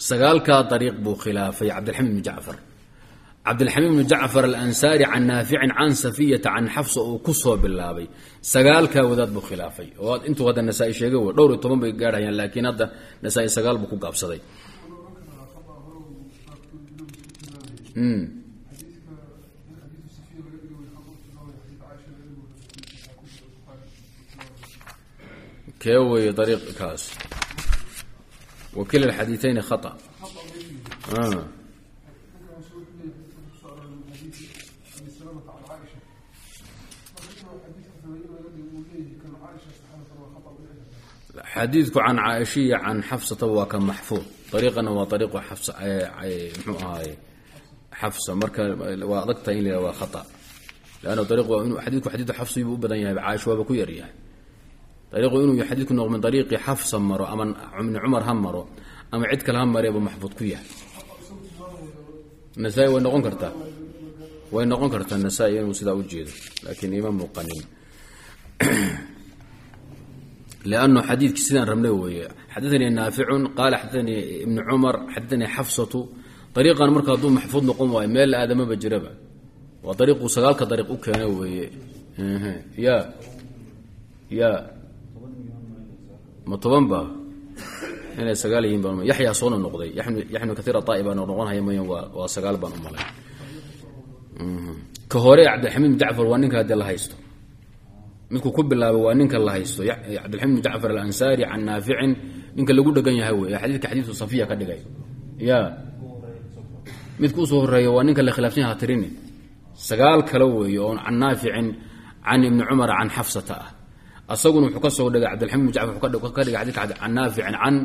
Sagaalkaa ariiq buu khilaafay cabdilxamid bn jacfar cabdilxamiid bnu jacfar alansaari can naaficin can safiyata can xafsa uu ku soo bilaabay. Sagaalkaa wadaad buu khilaafay. Oo intuu hadda nasaa-i w dhowr iyo toban bay gaarhayaan laakiin hadda nasaa-i sagaal buu ku gaabsaday. Hmm. Kee weye ariiqkaas wakiila xadiiayn khaa ah. Xadiidku can caaishiya can xafsata waa ka maxfuud. Ariiqana waa ariiqu mxuu ahaaye xafsa. Marka waa adagtahay in la waa waa inu xadiidku xadiidu xafsibuu u badan yahay caaisha waaba ku yaryahay ariiqu inuu xadiidku noqo min xafsa maro ama ibni cumar ha maro ama cid kale ha mareeba maxfuud ku yahay. Nasaa-i way noqon kartaa. Way noqon kartaa nasaa-i inuu sidaa u jeedo. Laakiin ima muuqanin lannu xadiidkii sidaan rabnay weeye xadaanii naaficun qaala xadaanii ibni cumar xadaanii xafsatu ariiqan marka hadduu maxfuud noqon waayo meel aadamaba jiraba waa ariiquu sagaalka ariiq u keena weeye ya ya ma toban ba inay sagaal yihiin baan yaxyaa soona noqday yaxya bnu kaiir aai baa mayan waa sagaal baan u ka hore cabdilxamiid jacfar waa ninka haddii la haysto midku ku bilaabay waa ninka la haysto. Cabdilxamiid bin jacfar alansaari can naaficin ninka lagu dhegan yahay wey xadiidka xadiidu safiya ka dhigay. Ya. Midka u soo horreeya waa ninka la khilaafsan yaha tirini sagaal kale weeye oo can naaficin can ibni cumar can xafsata ah. Asaguna wuxuu ka soo dhigay cabdilxamiid bin jacfar wuxuu ka dhigay xadidka can naaficin can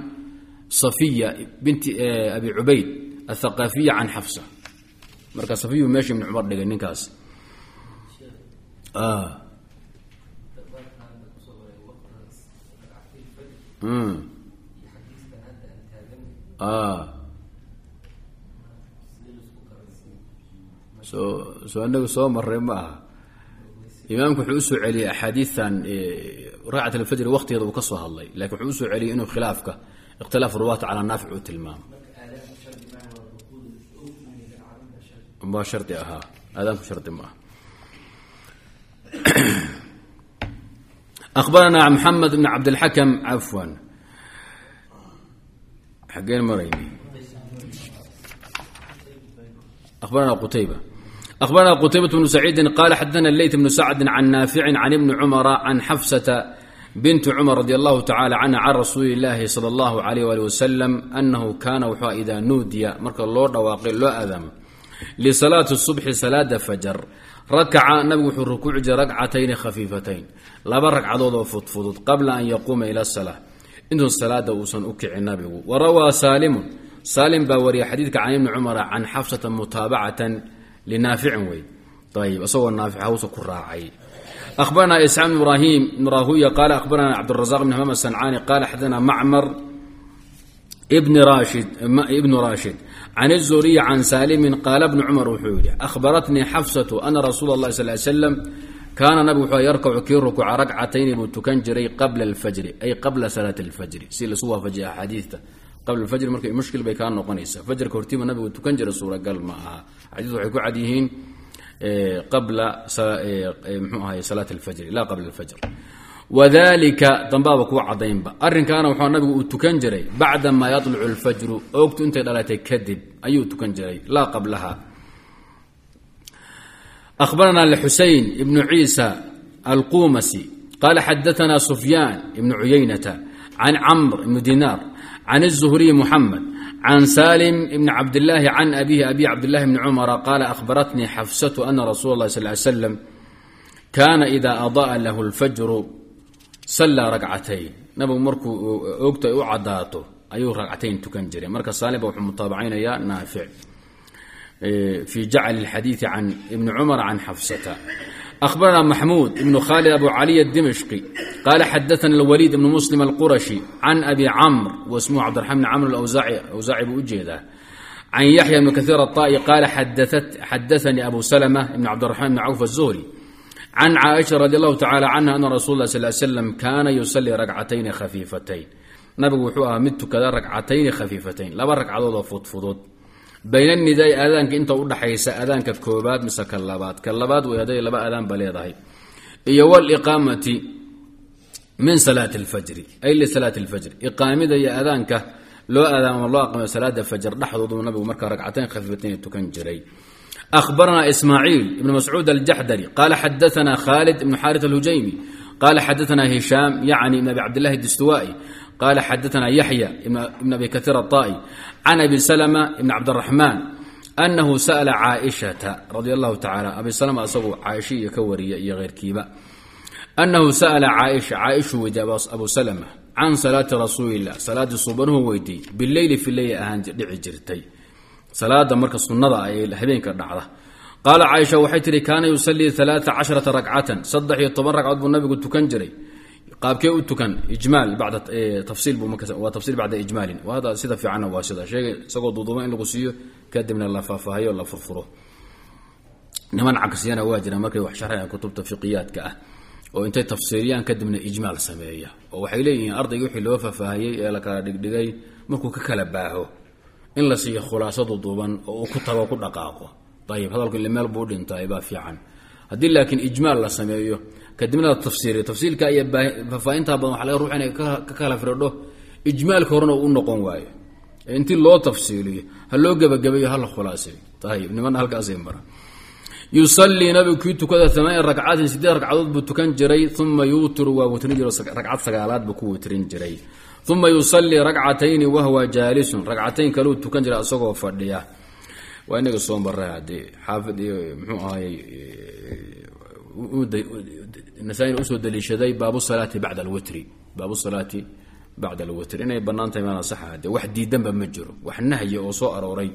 safiya binti abi cubayd athaqaafiya can xafsa. Marka safiyu meesha ibni cumar dhigay ninkaas soo soo anagu soo maray ma aha. Imaamku wuxuu u soo celiyey axaadiian ragcat alfajri waktigeeda uu ka soo hadlay laakiin wuxuu u soo celiyey inuu khilaafka ikhtilaaf ruwaat calaa naafic uu tilmaamo. Ma shardi ahaa. Aadaanku ma aha أخبرنا محمد بن عبد الحكم عفوا حقين مريني أخبرنا قتيبة أخبرنا قتيبة بن سعيد قال حدثنا الليث بن سعد عن نافع عن ابن عمر عن حفصة بنت عمر رضي الله تعالى عنها عن رسول الله صلى الله عليه وآله وسلم أنه كان وحا إذا نودي مرك الله دواقي لو أذم لصلاة الصبح صلاة فجر rakaca nabigu wuxuu rukuuci jiray rakcatayni khafiifatayn. Laba ragcadood oo fudfudud qabla an yaquuma ila salaa intuun salaada uusan u kicin nabigu wa rawaa saalimun. Saalim baa wariyay xadiidka can ibni cumara can xafsata mutaabacatan linaaficin wey ayb isagoo naafic hawsa ku raacay. Abarana isxaaq bn ibrahim qaala akhbarana cabdurazaq bn hamaam asancaani qaala xadana macmar bni rashid معمر ابن راشد ابن راشد عن الزهري عن سالم قال ابن عمر وحوري أخبرتني حفصة أن رسول الله صلى الله عليه وسلم كان نبي وحوى يركع كي ركوع ركعتين بتكن جري قبل الفجر أي قبل صلاة الفجر سيل سوى فجاء حديثة قبل الفجر مركي مشكل بي كان نقنيسة فجر كورتيما نبي وتكن جري سورة قال معها حديث وحيكو عديهين قبل صلاة الفجر لا قبل الفجر wadalika dambaaba kuwa cadaynba arrinkaana waxaa nabigu uu tukan jiray bacda maa yalucu lfajru oogtu intay dhalatay kadib ayuu tukan jiray laa qablaha ahbarana lxusein ibnu ciisa alqumasi qala xadaana sufyaan ibnu cuyaynata can camr ibnu dinaar can الzuhriy muxamed can salim ibni cabdillaahi can abihi abi cabdillahi bni cumara qaala ahbaratnii xafsatu ana rasuula اllahi sal ly slam kaana ida ada'a lahu اlfajru sallaa ragcatayn nabigu markuu oogta ay u cadaato ayuu ragcatayn tukan jiray marka saalimba wuxuu mutaabacaynayaa naafic fii jacli اlxadiidi can ibni cumar can xafsata أخبرنا محمود بن خالد أبو علي الدمشقي قال حدثنا الوليد بن مسلم القرشي عن أبي عمرو واسمه عبد الرحمن بن عمرو الأوزاعي أوزاعي بوجهده عن يحيى بن كثير الطائي قال حدثت حدثني أبو سلمة بن عبد الرحمن بن عوف الزهري can caaisha radi allahu tacaala canha ana rasuula sal l slam kaana yusalii ragcatayni khafiifatayn nabigu wuxuu ahaa mid tukada ragcatayni khafiifatayn laba ragcadoodoo fudfudud bayna nidaai aadaanka inta udhaxaysa aadaanka koobaad mise ka labaad ka labaad weeday laba aadaanba leedahay iyo wliqaamati min salaati lfajri ay lisalaati lfajri iqaamida iyo aadaanka loo aadaamo loo aqmiyo salaada fajr dhexdooduu nabigu markaa ragcatayn khafiifatayn tukan jiray أخبرنا إسماعيل بن مسعود الجحدري قال حدثنا خالد بن حارث الهجيمي قال حدثنا هشام يعني بن أبي عبد الله الدستوائي قال حدثنا يحيى بن أبي كثير الطائي عن أبي سلمة بن عبد الرحمن أنه سأل عائشة رضي الله تعالى أبي سلمة أصبو عائشية كورية غير كيبة أنه سأل عائشة عائشة ويدي أبو سلمة عن صلاة رسول الله صلاة صبنه ويدي بالليل في الليل أهان دعي جرتي salaada marka sunada ay habeenka dhacda. Qaala caaisha waxay tihi kaana yusallii alaaa casharata ragcatan saddex iyo toban ragcadood buu nabigu tukan jiray. Qaabkee u tukan? Ijmaal bada tafsiil waa tafsiil bacda ijmaalin. Hada sida fiicanna waa sida. Sheegay isagoo duuduuba in lagu siiyo kadibna la faahfaahayo la furfuro. Niman cagsiyana waa jira markay wax sharxayaan kutubta fiqiyaadka ah oo intay tafsiiriyaan kadibna ijmaal sameeya. Oo waxay leeyihiin ardayga wixii loo faahfaahiyey ee la kala dhigdhigay markuu ka kala baaho in la siiyo khulaasadu duuban oo uu ku tago ku dhaqaaqo. Ayib hadalku ile meel buu dhintay baa fiican. Haddii laakiin ijmaal la sameeyo kadibna tafsiiriyo tafsiilka iyo faafaahinta badan waxa laga ruux ka kala firdho ijmaalka horena uu noqon waayo. Intii loo tafsiiliyo ha loo gebagabeeyo hala khulaaseeyo ayib niman halkaasay mara yusallii nabigu kii tukada amaaniya ragcaatin sideed ragcadood buu tukan jiray uma yuutiru waa witrin jiro ragcad sagaalaad buu ku witrin jiray uma yusalii ragcatayni wahwa jaalisun ragcatayn kaluu tukan jira isagoo fadhiya waa inaga soo maray hadee xaafid iyo mxuu ahay nasaa u soo daliishaday baabu salaati bacda alwitri baabu salaati bacda alwitr inay banaan maana saxa hadee wax diidanba ma jiro wax nahya oo soo arooray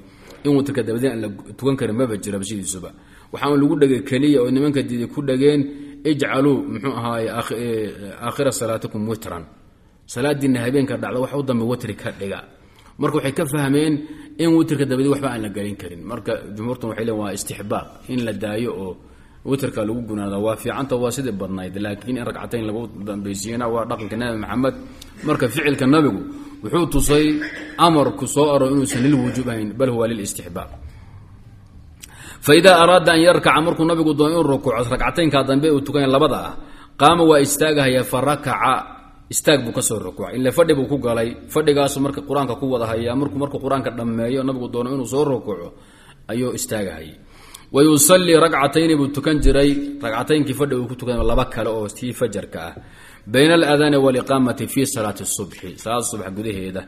in witrka dabadeen aan la tukan karin maba jiraba sidiisuba waxaan lagu dhegay keliya oo nimanka diiday ku dhageen ijcaluu mxuu ahaay aakhira salaatikum witran salaadiina habeenka dhacda wax u dambe witri ka dhiga. Marka waxay ka fahmeen in witrka dabadi waxba aan la gelin karin. Marka jumhuurtan waxay leen waa istixbaab in la daayo oo witrka lagu gunaada waa fiicanta waa sidii badnayd. Laakiin in ragcatayn lagu dambaysiiyana waa dhaqanka nabi maxamed. Marka ficilka nabigu wuxuu tusay amarku soo aro inuusan lilwujuub ahayn bal huwa lilistixbaab faidaa araada an yarkaca markuu nabigu doono inuu rukuuco ragcataynka dambe uu tukanya labada ah qaama waa istaagahaya fa istaag buu ka soo rukuucay. Ile fadhi buu ku galay. Fadhigaasu marka qur'aanka ku wada haya markuu markuu qur'aanka dhammeeyo nabigu doono inuu soo rukuuco ayuu istaagahayay wa yusallii ragcatayni buu tukan jiray. Ragcataynkii fadhi uu ku tukan laba kale oo tii fajarka ah. Bayna alaadaani waliqaamati fi salaati subxi salaada subax gudaheeda.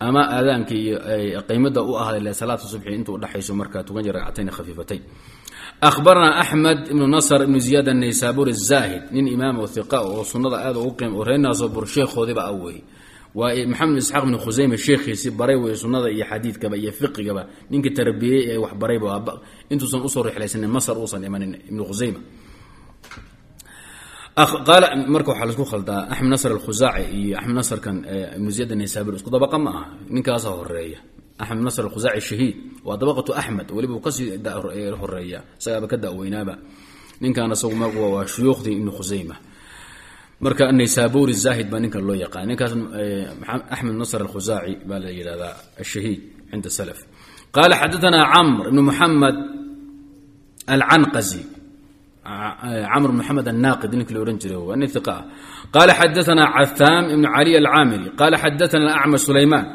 Ama aadaankii iyo qiimada u ahday salaata subxi intuu udhexayso markaa tukan jira ragcatayn khafiifatayn abarana axmed ibnu nasr ibnu ziyaad anaysabur zaahid nin imaam o iqa oo sunada aad reernaaso bursheekoodiba awey waa maxamed isxaaq ibnu khusayme sheekhiisi baray wey sunada iyo xadiidkaba iyo fiqigaba ninkii tarbiyey ee waxbarayba intuusan u soo rexlaysanin masr uusan imanin ibnu khusayme marka waxaa lasku khaldaa axmed nasr alkhusaaci iyo axmed nasrkan ibnu ziyad naysabur isku dabaqa ma aha ninkaasa horreeya axmed nasr khuaaci shahiid waa dabaqatu axmed weliba ka sii horreeya isagaaba ka daaweynaaba ninkaanasagumawaa shuyuukhdii ibni khusayma marka naysaburi zaahid baa ninkan loo yaqaan ninkaas axmed nasr alkhusaaci baa la yidhahdaa ashahiid cinda salaf qaala xadaanaa camr ibn muxamed alcanqazi camr bn mxamed annaaqid ninkii la odhan jiray nin iqa ah qaala xadaanaa cataam ibn cali alcaamiri qaala xadaana acma sulaymaan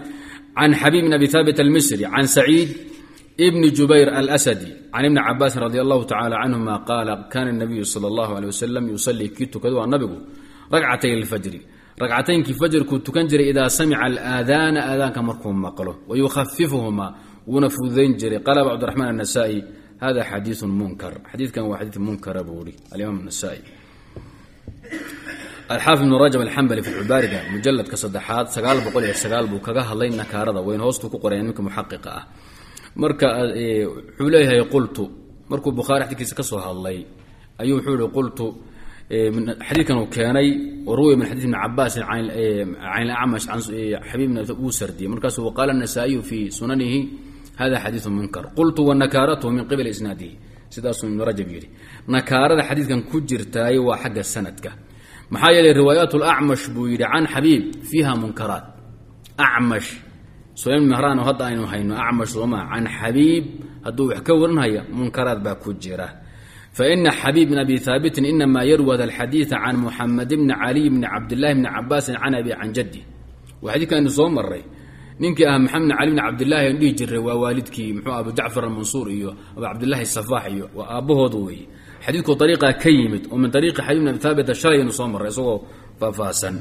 can xabiib bn abi haabit almisri can saciid bni jubayr alsadi can ibni cabaasin radi allahu tacala canhuma qaala kaana nabiyu sala allahu aley wasalam yusalii kii tukada waa nabigu ragcatay alfajri ragcataynkii fajrkuu tukan jiray idaa samica alaadaana aadaanka markuu maqlo wayukhafifuhumaa wuuna fududayn jiray qaala cabdiraxmaan anasaa'i hada xadiiun munkar xadiidkan waa xadiid munkara buu ihi alimaam nasaai alxaafid ibnu rajab alxambali fi cubaariga mujaladka saddexaad sagaal boqol iyo sagaal buu kaga hadlay nakaarada weyn hoostuu ku qoraya ninka muxaqiqa ah. Marka wuxuu leeyahay qultu. Markuu bukhaari xadikiisa ka hadlay ayuu wuxuu ihi qultu xadiidkan uu keenay ruwiya min xadiid ibni cabaasin can ilacmash can xabiib wuu sardiyey. Markaasu waqaala anasaa'iyu fii sunanihi hada xadiidu munkar. Qultu wanakaaratuhu min qibali isnaadihi. Sidaasuu ibnu rajab yidhi. Nakaarada xadiidkan ku jirtaay waa xagga sanadka maxaa yeelay riwaayaat lacmash buu yidhi can xabiib fiiha munkaraat. Acmash sulaym mehraan oo hadda aynu hayno acmash sooma can xabiib hadduu wax ka warinhaya munkaraad baa ku jira. Faina xabiib bn abi haabitin inama yarwi hada alxadiida can muxamed bni caliy bni cabdillahi bni cabaasin can abi can jaddi. Waa xadiidka aynu soo maray ninkii ah maxamed cali bni cabdillahi an dhihi jiray waa waalidkii muxuu abu jacfar almansuur iyo abu cabdillahi safaax iyo waa aabbahooda weeye xadiidku ariiqaa ka yimid oo min ariiqi xabiib bn abi haabit shalaynu soo maray isagoo faahfaahsan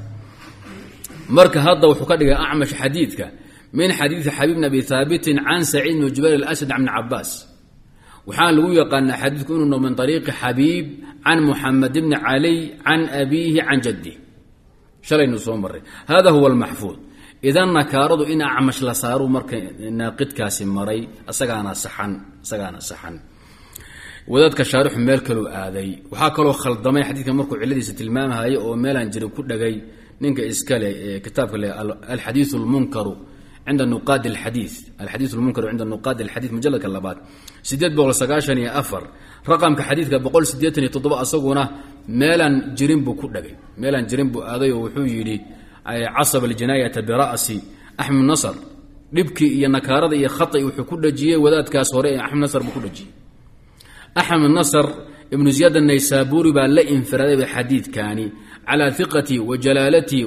marka hadda wuxuu ka dhigay acmash xadiidka min xadiidi xabiib bn abi haabitin can saciid bn jubayr alasad can cabaas waxaa lagu yaqaanaa xadiidku inuu no min ariiqi xabiib can muxamed bni caliy can abiihi can jaddi. Shalaynu soo maray hada huwa almaxfuud idan nakaaradu in acmash la saaru marka naaqidkaasi maray asagaana saxan isagaana saxan wadaadka shaarixu meel kaluu aaday. Waxaa kaloo khaldamay xadiidka markuu ciladiisa tilmaamahaya oo meelaan jirin ku dhagay ninka iskale ee kitaabka le alxadiiu lmunkaru cinda nuqaadi alxadii alxadiiu lmunkaru cinda nuqaadi alxadiid mujaladka labaad. Sideed boqol sagaashan iyo afar. Raqamka xadiidka boqol sideetan iyo toddoba asaguna meelaan jirin buu ku dhagay. Meelaan jirin buu aaday oo wuxuu yidhi casaba aljinaayata bira'si. Axmed nasr dhibkii iyo nakaarada iyo khaطi wuxuu ku dhajiyey wadaadkaas hore ee axmed nasr buu ku dhajiyey axmed nasr ibnu ziyaad anaysaaburi baa la infiraaday xadiidkani calaa iqatii wa jalaalatii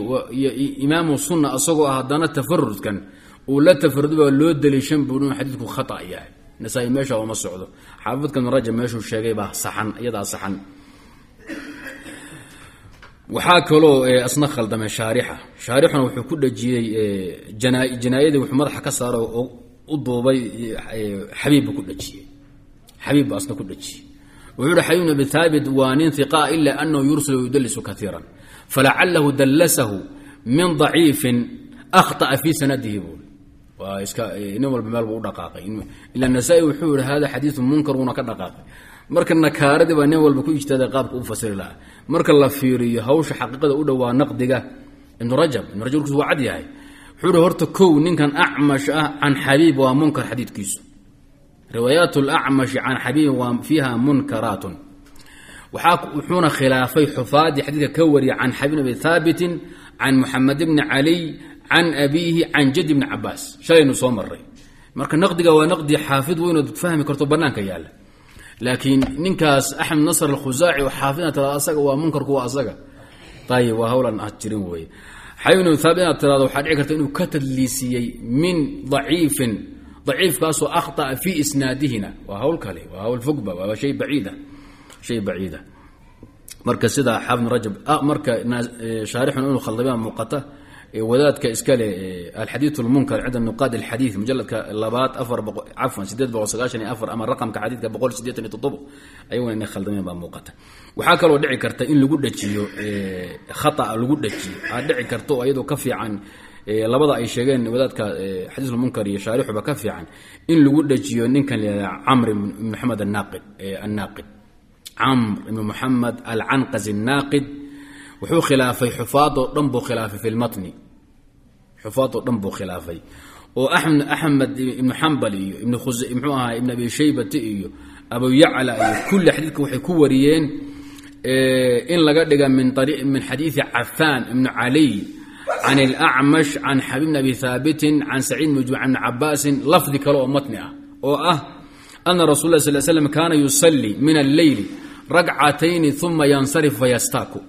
imaamu sunna asagoo ah haddana tafarudkan uu la tafarud baa loo daliishan buu inuu xadiidku khata yahay nasaa-i meesha uma socdo xaafidka ibn rajab meeshuu sheegay baa saxan iyadaa saxan waxaa kaloo asna khaldamay shaarixa shaarixuna wuxuu ku dhajiyey janaayadii wuxuu madaxa ka saaro u duubay xabiib buu ku dhajiyey xabiib baa asna ku dhajiyey wuxuu hi xabiib bn abi haabit waa nin hiqaa ila anahu yursil yudalisu kaiira falacalahu dallasahu min daciifin akhطa'a fii sanadihi buui waa iska nin walba meel buu u dhaqaaqay ila nasaa-i wuxuu yihi hada xadiidu munkar wuuna ka dhaqaaqay marka nakaaradii baa nin walba ku ijtihaaday qaabka u fasiri lahaa marka la fiiriyo hawsha xaqiiqada u dhowaa naqdiga ibnu rajab ibnu rajab warkiis waa cad yahay wuxuu hi horta kow ninkan acmash ah can xabiib waa munkar xadiidkiisu riwaayaat lacmashi can xabiibin waa fiiha munkaraatun wuxuuna khilaafay xufaadii xadiidka ka wariyay can xabiib abi haabitin can muxamed bni caliy can abiihi can jaddi bni cabaas shalaynu soo maray marka naqdiga waa naqdi xaafid weynood fahmi karto banaanka yaalla. Laakiin ninkaas axmed nasr alkhusaaci oo xaafidna tirado asaga waa munkarku waa asaga. Ayib waa hawlan aad jirin weeye. Xabiib bn haabit inaad tirado waxaa dhici karta inuu ka tadliisiyey min daciifin aciifkaasoo ahaa fi isnaadihina. Waa hawl kale waa hawl fogba waa hay baciida shay baciida. Marka sidaa xaafid rajab ah, marka shaarixun inuu khaldamea muuqata wadaadka iskale alxadiid lmunkar cinda nuqaad alxadiid mujaladka labaad afar cafwan sideed boqol sagaashan iyo afar ama raqamka xadiidka boqol sideetan iyo toddobo ayaguna inay khaldameen baa muuqata waxaa kaloo dhici karta in lagu dhajiyo khataa lagu dhajiyo. Aa dhici karta iyadoo ka fiican Eh, labada ay sheegeen wadaadka eh, xadiislmunkar iyo shaarixuba ka fiican in lagu dhejiyo ninkan laa camr ibn maxamed annaaqid eh, camr ibn muxamed alcanqas annaaqid wuxuu khilaafay xufaadoo dhan buu khilaafay fi lmatni xufaadoo dhan buu khilaafay. Oo axmed ibnu xambal iyo mxuu ahaa ibn abi shaybati iyo abu iyo kulli xadiidka waxay ku wariyeen in laga dhiga min xadiidi cafaan ibnu caliy can اlacmash can xabiib bn abi haabitin can saciid bn juc bn cabaasin lafdi kale oo matni ah oo ah ana rasul lah sal slm kaana yusalii min alleyli ragcatayni uma yansarif fayastaaku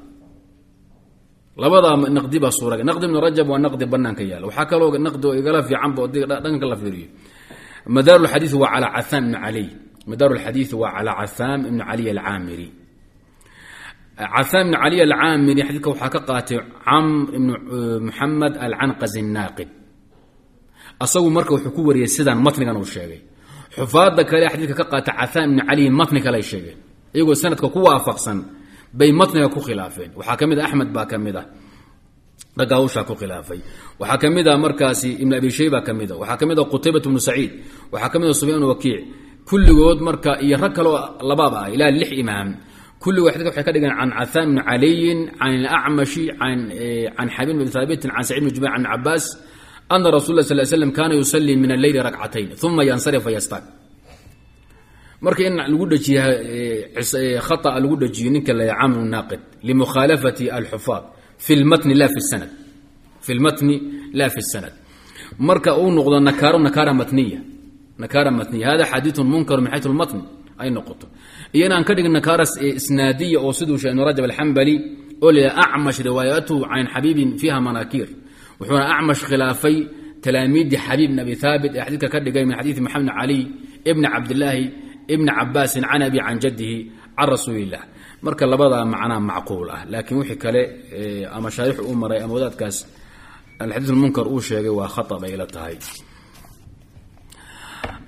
labadaa naqdi baa suuraga naqdi ibn rajab waa naqdi banaanka yaalla waxaa kaloo naqdi igala fiicanba dhanka la fiiriyo madaaru lxadiii waa calaa cahaam ibn caliy madaaru lxadiidi waa calaa cahaam ibn caliy alcaamiri cahaam ibn caliy alcaamiri xadiidka waxaa ka qaatay camr ibn muxamed alcanqazi naaqid asagu marka wuxuu ku wariyey sidaan matnigan uu sheegay. Xufaada kale xadiidka ka qaata cahaam ibn caliy matni kale sheegeen iyagoo sanadka ku waafaqsan bay matniga ku khilaafeen. Waxaa ka mid a axmed baa ka mid a ragga hawshaa ku khilaafay. Waxaa ka mid a markaasi ibn abi shayba ka mid a waxaa ka mid a qutaybat bnu saciid. Waxaa ka mid a sufyaan wakiic. Kulligood marka iyo rag kaleo labaab ah ilaa lix imaam kulligo xadidka waxay ka dhigeen can cahaan bni caliyin can alacmashi can xabiib bn haabitin can sacid bn jubayr can cabaas ana rasul la sal slam kaana yusalii min alleyli rakcatayn uma yansarif fayastaq marka in lagu dhejiya khaطa lagu dhejiyo ninka la camr naaqid limukhaalafati alxufaad fi lmatni la fi sanad fi lmatni la fi sanad marka uu noqdo nakaaro nakaara matniya nakaara matniya hada xadiiثun munkar min xayثu lmatni ay noqoto iyo inaan ka dhigin nakaara isnaadiya oo siduu sheeg ibn rajab alxambali oo acmash riwaayatuhu can xabiibin fiiha manaakiir wuxuuna acmash khilaafay talaamiidii xabiib bn abi haabit ee xadiidka ka dhigay min xadiidi maxamed bn cali bni cabdilaahi ibni cabaasin can abi can jadihi can rasuuli marka labadaa macnaa macquul ah laakiin wixii kale ama shaarix u maray ama wadaadkaas alxadiid munkar uu sheegay waa khata ila tahay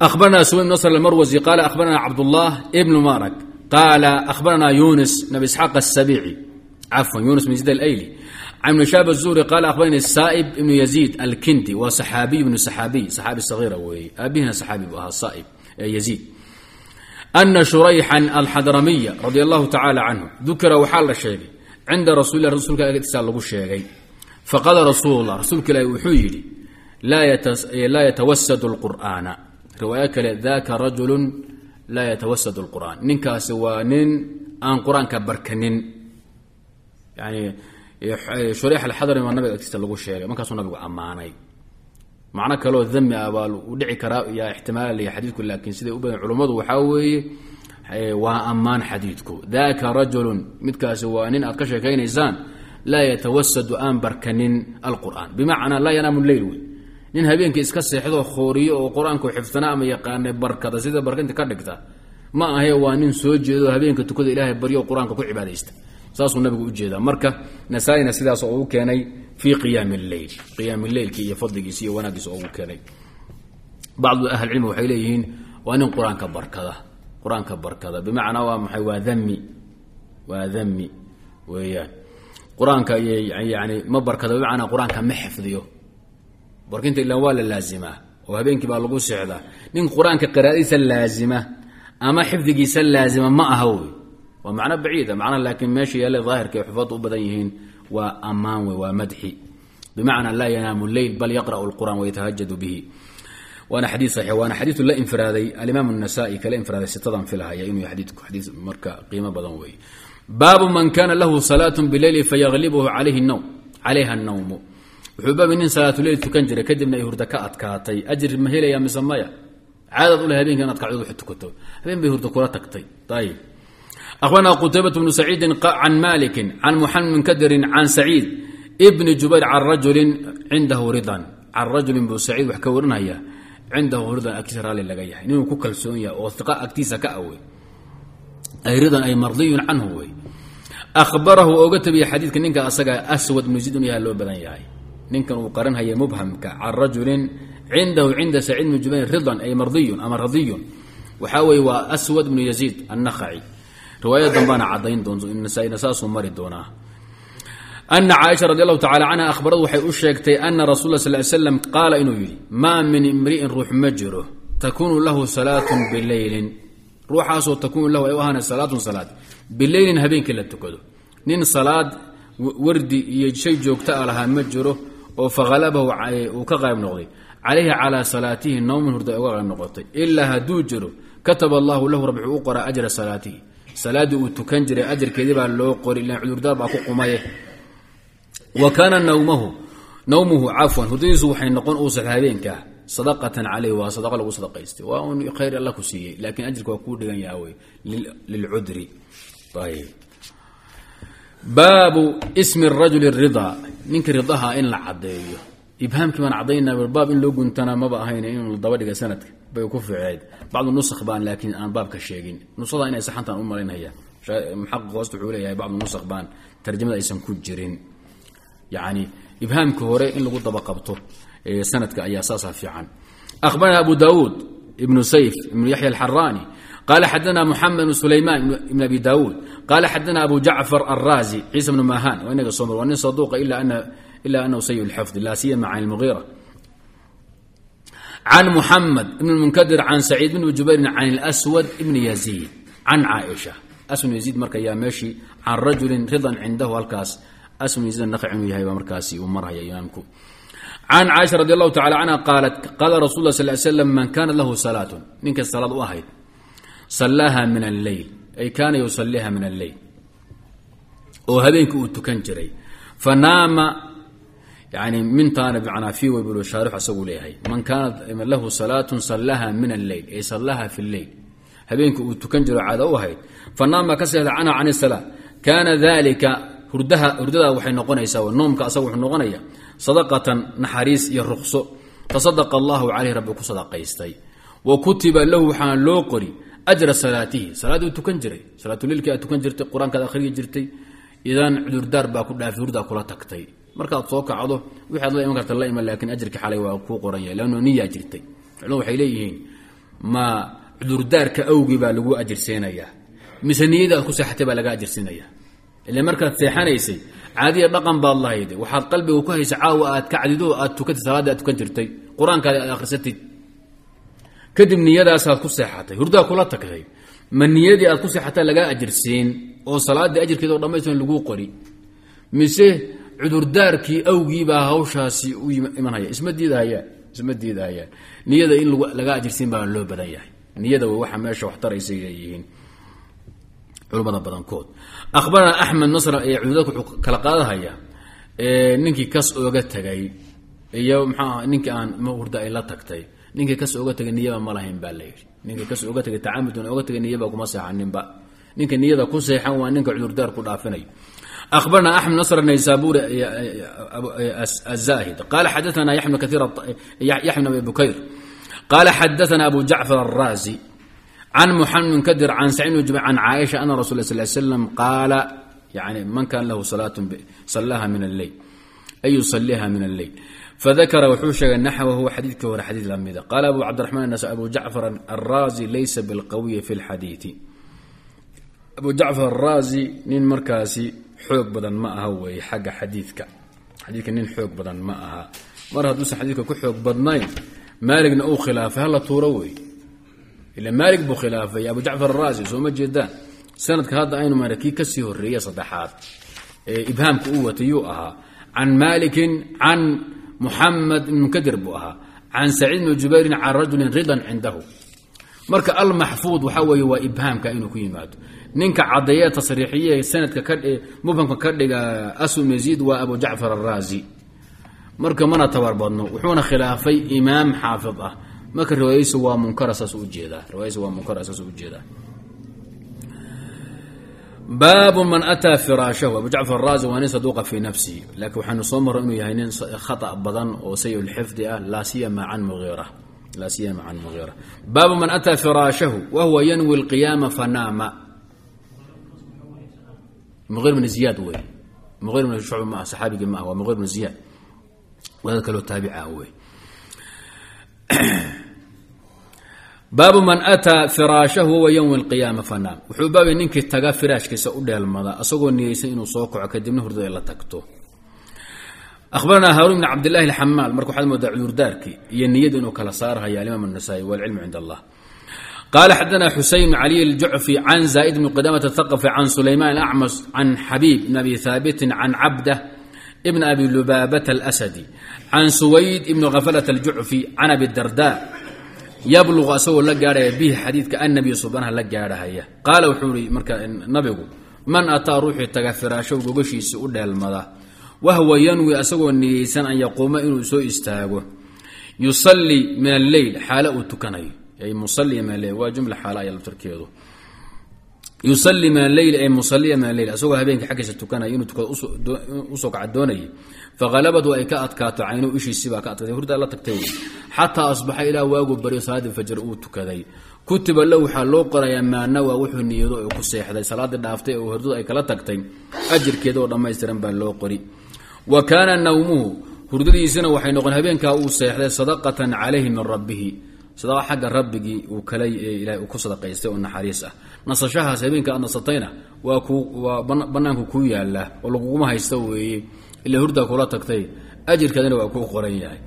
أخبرنا سويد نصر المروزي قال أخبرنا عبد الله ابن مبارك قال أخبرنا يونس بن إسحاق السبيعي عفوا يونس بن يزيد الأيلي عن ابن شاب الزوري قال أخبرني السائب بن يزيد الكندي وصحابي بن صحابي صحابي صغير وي أبينا صحابي بها الصائب يزيد أن شريحا الحضرمية رضي الله تعالى عنه ذكر وحال الشيء عند رسول الله رسولك اتصال لغو الشيء فقال رسول الله رسولك لا يحيي لا, يتس... لا يتوسد القرآن riwaayo kale daka rajulu laa yatawasad اlqur'an ninkaasi waa nin aan qur'aanka barkanin. Yani shuriix alxadri waa nabiga agtiisa lagu sheegay markaasuu nabigu ammaanay. Macno kaleoo dami ah baa u dhici karaa laya xadiidku laakiin siday u badan culummadu waxaa weeye waa ammaan xadiidku. Daka rajulun midkaasi waa nin aad ka sheekaynaysaan laa yatawasadu aan barkanin alqur'an bimacnaa laa yanaamu leyl wey nin habeenkii iska seexdo khooriyo oo qur'aanku xifdana ama yaqaanay barkada sida barkinta ka dhigta ma ahe waa nin soo jeedo habeenka tukada ilaahay baryo qur'aanka ku cibaadaysta. Saasuu nabigu u jeedaa marka nasaa-ina sidaas oo u keenay fii qiyaami lleyl qiyaami leylki iyo fadligiisi iyo wanaagiisa oo u keenay. Bacdu ahlcilmi waxay leeyihiin waa nin qur'aanka barkada qur'aanka barkada. Bimacnaa waa maxay? Waa dami waa dami weeyaan. Qur'aanka yani ma barkado bimacnaa qur'aanka ma xifdiyo warkinta ilan waa la laazimaa oo habeenkii baa lagu socdaa nin qur'aanka qiraadiisa laazima ama xifdigiisa laazima ma aha wey waa macno baciida ah, macnaa laakiin meesha yaale daahirka ay u badan yihiin waa ammaan wey waa madxi. Bimacnaa laa yanaamu leyl bal yaqra'u lqur'an wayatahajadu bihi. Waana xadii saxiix waana xadiidu la infiraaday alimaam anasaa'i kala infiraaday sitadan filahaya inuu xadiidku xadiis marka qiimo badan weeye baabu man kaana lahu salaatu bileyli fayaglibuhu alayhi nowm calayha annawmu wuxuu baabay nin salaatuleyl tukan jiray kadibna ay hurda ka adkaatay. Ajri ma helaya mise maya? Caadad ule habeenka inaad kacdood wax tukato. Habeen bay hurda kula tagtay. Ayib akhbarana qutaybat bnu saciidin can malikin can muxamed munkadirin can saciid bni jubayr can rajulin cindahu ridan. Can rajulin buu saciid wax ka warinaya. Cindahu ridan agtiisa raalli laga yahay. Ninuu ku kalsoon yahay oo iqa agtiisa ka awey ay ridan ay mardiyun canhu wey ahbarahu oga tabiya xadiidka ninka asaga aswad ninkan uu qaran haya mubhamka can rajulin cindahu cinda saciid bn jubayr ridan ay mardiyun ama radiyun. Waxaa weye waa aswad bnu yaziid annaqaci riwaayada dambaana caddayn doonto nasaa-ina saasuu mari doonaa. Ana caaisha radi allahu tacala canha akhbaradu waxay u sheegtay ana rasul sal slam qaala inuu yidhi maa min imri'in ruux ma jiro takuunu lahu salaatun bileylin ruuxaasoo takuunu lahu ay u ahaana salaatun salaad. Bileylin habeenkii la tukado. Nin salaad wardi iyo shay joogta a lahaa ma jiro oo fakhalabahu uu ka qayb noqday. Calayhi calaa salaatihi nawmin hurda uga qayb noqotay. Ilaa hadduu jiro kataba allahu lahu rabbi u qoraa ajra salaatihi. Salaaddii uu tukan jiray ajarkeedii baa loo qori ilan cudurdaar baa ku qumaye. Wa kaana nawmahu nawmuhu cafwan hurdadiisu waxay noqon uusax habeenkaa sadaqatan caleyh waa sadaqa lagu sadaqaystay. Waa un khayr alla ku siiyey laakiin ajirka waa kuu dhigan yaha lilcudri baabu ismi rajuli ridaa ninka ridaha in la cadeeyo ibhaamkii baan cadaynaa baab in loo guntana maba ahayn inuu daba dhiga sanadka. Bay ku fiicnayd. Bacdu nusakh baan laakiin aan baabka sheegin. Nusada inay saxantaan u malaynaya muxaqiq hoosta wuxuu leeyahay bacdu nusakh baan tarjamada aysan ku jirin. Yacni ibhaamka hore in lagu daba qabto sanadka ayaa saasaa fiican. Akhbarana abu daawuud ibnu sayf ibnu yaxya alxaraani qala xadana muxamed bn sulayman ibn abi daawuud qala xadana abu jacfar alraazi ciisa bnu mahan waa inaga soo mar waa nin saduuqa ila ana ila anahu sayi lxifdi laa siyama can lmugiira can muxamed ibn munkadir can saciid bn jubayrin can اlswad ibn yaziid can caaisha asm yaziid marka yaa meeshii can rajulin ridan cindahu halkaas asm yaziid naqci inuu yahay baa markaasi uu marhaya imaamku can caaisha radi allahu tacala canha qaalat qaala rasul lah sal slam man kaanat lahu salaatun ninka salaad u ahayd sallaaha min alleyl ay kaana yusaliiha min alleyl oo habeenkii uu tukan jiray. Fa yani mintaana bmanaa fi weybulo shaarix asaguu leeyahay man kaanat lahu salaatun sallaha min alleyl ay sallaha fi lleyl habeenkii uu tukan jiro caada u ahayd. Fa ka seexda canha can salaa kaana dalika hurdadaa waxay noqonaysaa noomka asaga wuxuu noqonaya sadaqatan naxariis iyo ruqso. Tasadaqa allahu caleyh rabbi ku sadaqaystay. Wa kutiba lahu waxaana loo qori ajra salaatihi salaadduu tukan jiray salaatuleilkii aad tukan jirtay qur'aankaad akhriyi jirtay idan cudurdaar baa ku dhaafi hurdaa kula tagtay markaad soo kacdo wixaad la iman karta la iman laakiin ajirka xalay waa kuu qoran yahay leanno niyaa jirtay culimadu waxay leeyihiin ma cudurdaarka awgii baa lagu ajirsiinayaa mise niyadii aad ku seexatay baa laga ajirsiinaya ile markaad seexanaysay caadiya dhaqan baad lahayd waxaad qalbiga ku haysa caawa aad kacdido aad tukatay salaadii aad tukan jirtay qur'aankaadi aad akhrisatid kadib niyadaasaad ku seexatay hurdaa kula tagtay. Ma niyadii aad ku seexatay lagaa ajirsiin oo salaaddii ajirkeeda o dhamaystiran laguu qori? Mise cudurdaarkii awgiibaa hawshaasi u imanhaya isma diidahayaan isma diidahayaan niyada in laga ajirsiin baa loo badan yahay. Niyada way waxa meesha wax taraysay leeyihiin culimmada badankood. Akhbarana axmed nasr ee cudurdaarka wuxuu kala qaadahayaa ninkii kas ooga tegay iyo maxaa ninkii aan hurda ay la tagtay ninkii kas ooga tegay niyaba ma lahayn baa la yidhi ninkii kas ooga tegay tacamudun ooga tegay niyaba kuma seexaninba ninka niyada ku seexan waa ninka cudurdaar ku dhaafinayo أخبرنا أحمد نصر النيسابوري الزاهد قال حدثنا يحيى بن كثير يحيى بن بكير قال حدثنا أبو جعفر الرازي عن محمد بن كدر عن سعيد بن جبير عن عائشة أن رسول الله صلى الله عليه وسلم قال يعني من كان له صلاة صلاها من الليل أي يصليها من الليل fadakara wuxuu sheegay naxwahu xadiidkii hore xadiid la qaala abu cabdiraxmaan nas abu jacfar araazi laysa bilqawiyi fi lxadiidi abu jacfar araazi nin markaasi xoog badan ma aha weeye xagga xadiidka xadiidka nin xoog badan ma aha mar hadduusan xadiidka ku xoog badnayn maaligna uu khilaafay hala tuuro weeye ila maalig buu khilaafay abu jacfar araazi sooma jeedaan sanadka hadda aynu mara kii ka sii horreeya saddexaad ee ibhaamka uu watayuu ahaa can maalikin can muxamed ibn munkadir buu ahaa. Can saciid bni jubairin can rajulin ridan cindahu. Marka almaxfuud waxaa weeye waa ibhaamka inuu ku yimaado. Ninka cadeeye tasriixiye sanadka mubhamka ka dhiga asum yaziid waa abu jacfar araazi marka mana tabar badno wuxuuna khilaafay imaam xaafid ah. Marka riwaayadiisu waa munkara saas u jeedaa riwaayadiisu waa munkara saas u jeedaa baabu man ataa firaashahu abu jacfar araazi waa nin saduuqa fii nafsihi laakiin waxaanu soo marro inuu yahay nin khata badan oo sayi lxifdi ah laa siyama can muiira laa siyama can mugiira baabu man ataa firaashahu wahuwa yanwi lqiyaama fanaama muir bn ziyaad wey muir bn shucb ma saxaabigii ma ah waa muir bn ziyaad wadaad kaloo taabica wey baabu man ataa firaashahu wahuwa yanwi lqiyaama fanaam wuxuu baabay ninkii taga firaashkiisa u dheelmada asagoo niyeysan inuu soo kaco kadibna hurdada la tagto akhbaranaa haaruun bn cabdillahi alxamaal marka waxaad moodaa cudurdaarkii iyo niyadu inuu kala saarhaya alimaam الnasaai walcilmu cind allah قال xdنا xuseين بن علي الجعفي عن زائد بن قدامة الثقفي عن سليمان الأعمس عن xبيب بن أبي ثابت عن عبدة بن أبي لبابة الأسدي عن سويد بن غفلة الجعفي عن أبي الدرداء yabluqu asagoo la gaadhaya bihi xadiidka annabiy subanaha la gaadhahaya. Qaala wuxuu ihi marka nabigu man ataa ruuxii taga firaashow gogashiisii u dheelmada wahwa yanwi asagoo niyeysan an yaquuma inuu soo istaago yusallii min alleyl xaal uu tukanayo muaiminlwaa jumla xaal ay laftarkeedu yusallii min alleyl ay musalliya min alleyl asagoo habeenka xaggiisa tukanayo inuu tukada u soo kaca doonayay fahalabadu ay ka adkaato caynu ishiisibaa ka adkaatay hurdaa la tagtay wey xataa asbaxa waagu baryo salaadii fajr uu tukaday kutiba lahu waxaa loo qorayaa maanawa wuxuu niyado ku seexday salaadii dhaaftay oo hurdadu ay kala tagtay ajirkeeda oo baa loo qori wa kaana nawmuhu hurdadiisina waxay noqon habeenkaa uu seexday sadaqatan calayhi min rabbihi sadaqa xagga rabbigii uu kala ilahay uu ku sadaqaystay oo naxariis ah nasashahaas habeenka aad nasatayna waa ku waa bannaanku kuu yaalla oo laguguma haysta weeye ila hurdaa kula tagtay ajirkaadina waa kuu qoran yahay.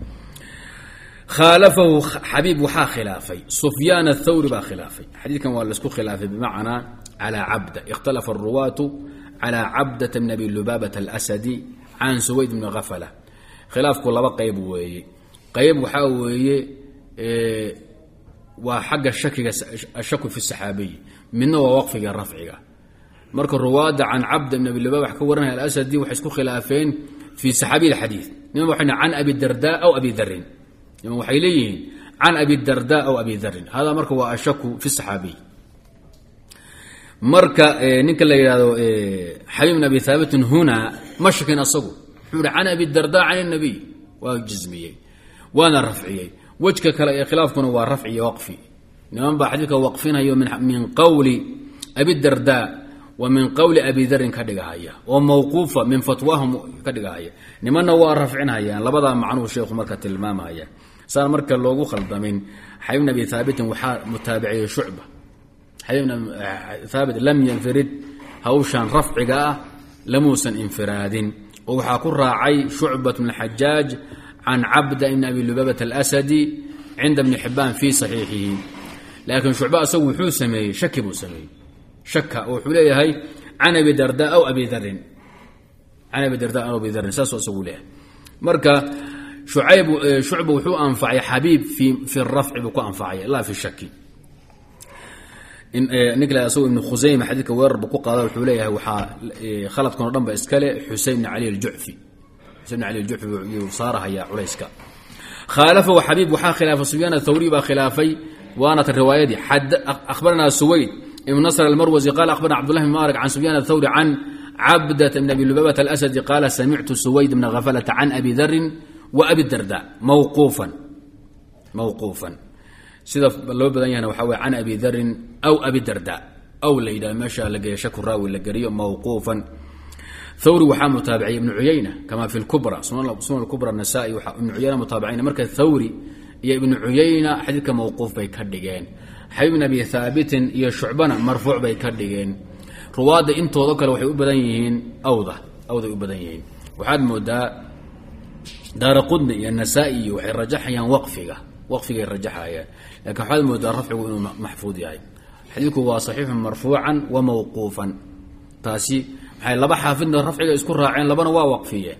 Khaalafahu xabiib waxaa khilaafay sufyaan athawri baa khilaafay. Xadiidkan waa la isku khilaafay bimacnaa calى cabda ikhtalafa aruwaatu calى cabdata bn abi lubaabata alasadi can suwayd bni hafla khilaafku laba qayb weeye. Qayb waxaa weeye waa xagga shakiga ashaku fi saxaabiy midna waa waqfiga rafciga marka ruwaadda can cabda bn abi lubaaba wax ka waranaya alasadi waxay isku khilaafeen fi saxaabiy xadii niman waxay can abi darda aw abi darin niman waxay leeyihiin can abi darda aw abi darin hada marka waa ashaku fi saxaabiy. Marka ninka la yidhahdo xabiib bn abi haabitin huna ma shakin asagu. Wuxuu hi can abi darda can الnabiy waa jismiyey waana rafciyey. Wejka kale ee khilaafkuna waa rafci iyo waqfi. Niman baa xadiidka waqfinayo min qowli abi darda wa min qowli abi darin ka dhigahaya oo mawquufa min fatwaahum ka dhigahaya. Nimanna waa rafcinhayaan labadaa macnuhu sheekhu marka tilmaamaya. Saan marka loogu khaldamin xabiib bn abi haabitin waxaa mutaabiciyey shucba. Xabiib bn haabit lam yanfirid hawshan rafciga ah lamuusan infiraadin. Waxaa ku raacay shucbat bn xajaaj can cabda ibn abi lubaabata alasadi cinda bni xibaan fii saxiixihi. Laakiin shucba asagu wuxuu sameeyey shaki buu sameeyey shaka oo wuxuu leeyahay can abi darda aw abi darin can abi darda aw abi darin saasuu isagu leeyahay. Marka shucayb shucba wuxuu anfacay xabiib fi fi rafci buu ku anfacay laa fi shaki ninka asagoo ibnu khusayma xadiidka weerarba ku qaada wuxuu leeyahay waxaa khaladkan o dhan iskale xusein bn cali aljucfi xusein bn cali aljucfi yuu saarahayaa culayska. Khaalafahu xabiib waxaa khilaafay sufyaan athawri baa khilaafay waanat riwaayadii. Akhbaranaa suwayd ibn nasr almarwasi qala akhbarana cbdullah bn maarik can sufyaan athawri can cabdata bn abi lubaabata alasadi qaala samictu suwayd bna khafalata can abi darin wa abi darda. Mawquufan mawquufan sida loo badan yahna waxaa wey can abi darin aw abi darda. Aw la yidhah meesha la geeya shaku raawi la geliyo mawquufan thawri waxaa mutaabiciyay ibnu cuyayna kama fi lkubra sunan kubra nasaa-i ibnu cuyayna mutaabicayna. Marka thawri iyo ibnu cuyayna xadiidka mawquuf bay ka dhigeen xabiib bn abi haabitin iyo shucbana marfuuc bay ka dhigeen. Ruwaadda intooda kale waxay u badan yihiin awda awday u badan yihiin. Waxaad moodaa daara qudni iyo nasaa-i iyo waxay rajaxayaan waqfiga waqfigay rajaxayaan. Lakin waxaad moodaa rafcigu inuu maxfuud yahay. Xadiidku waa saxiixun marfuucan wa mawquufan. Taasi maxay laba xaafidna rafciga isku raaceen labana waa waqfiyeen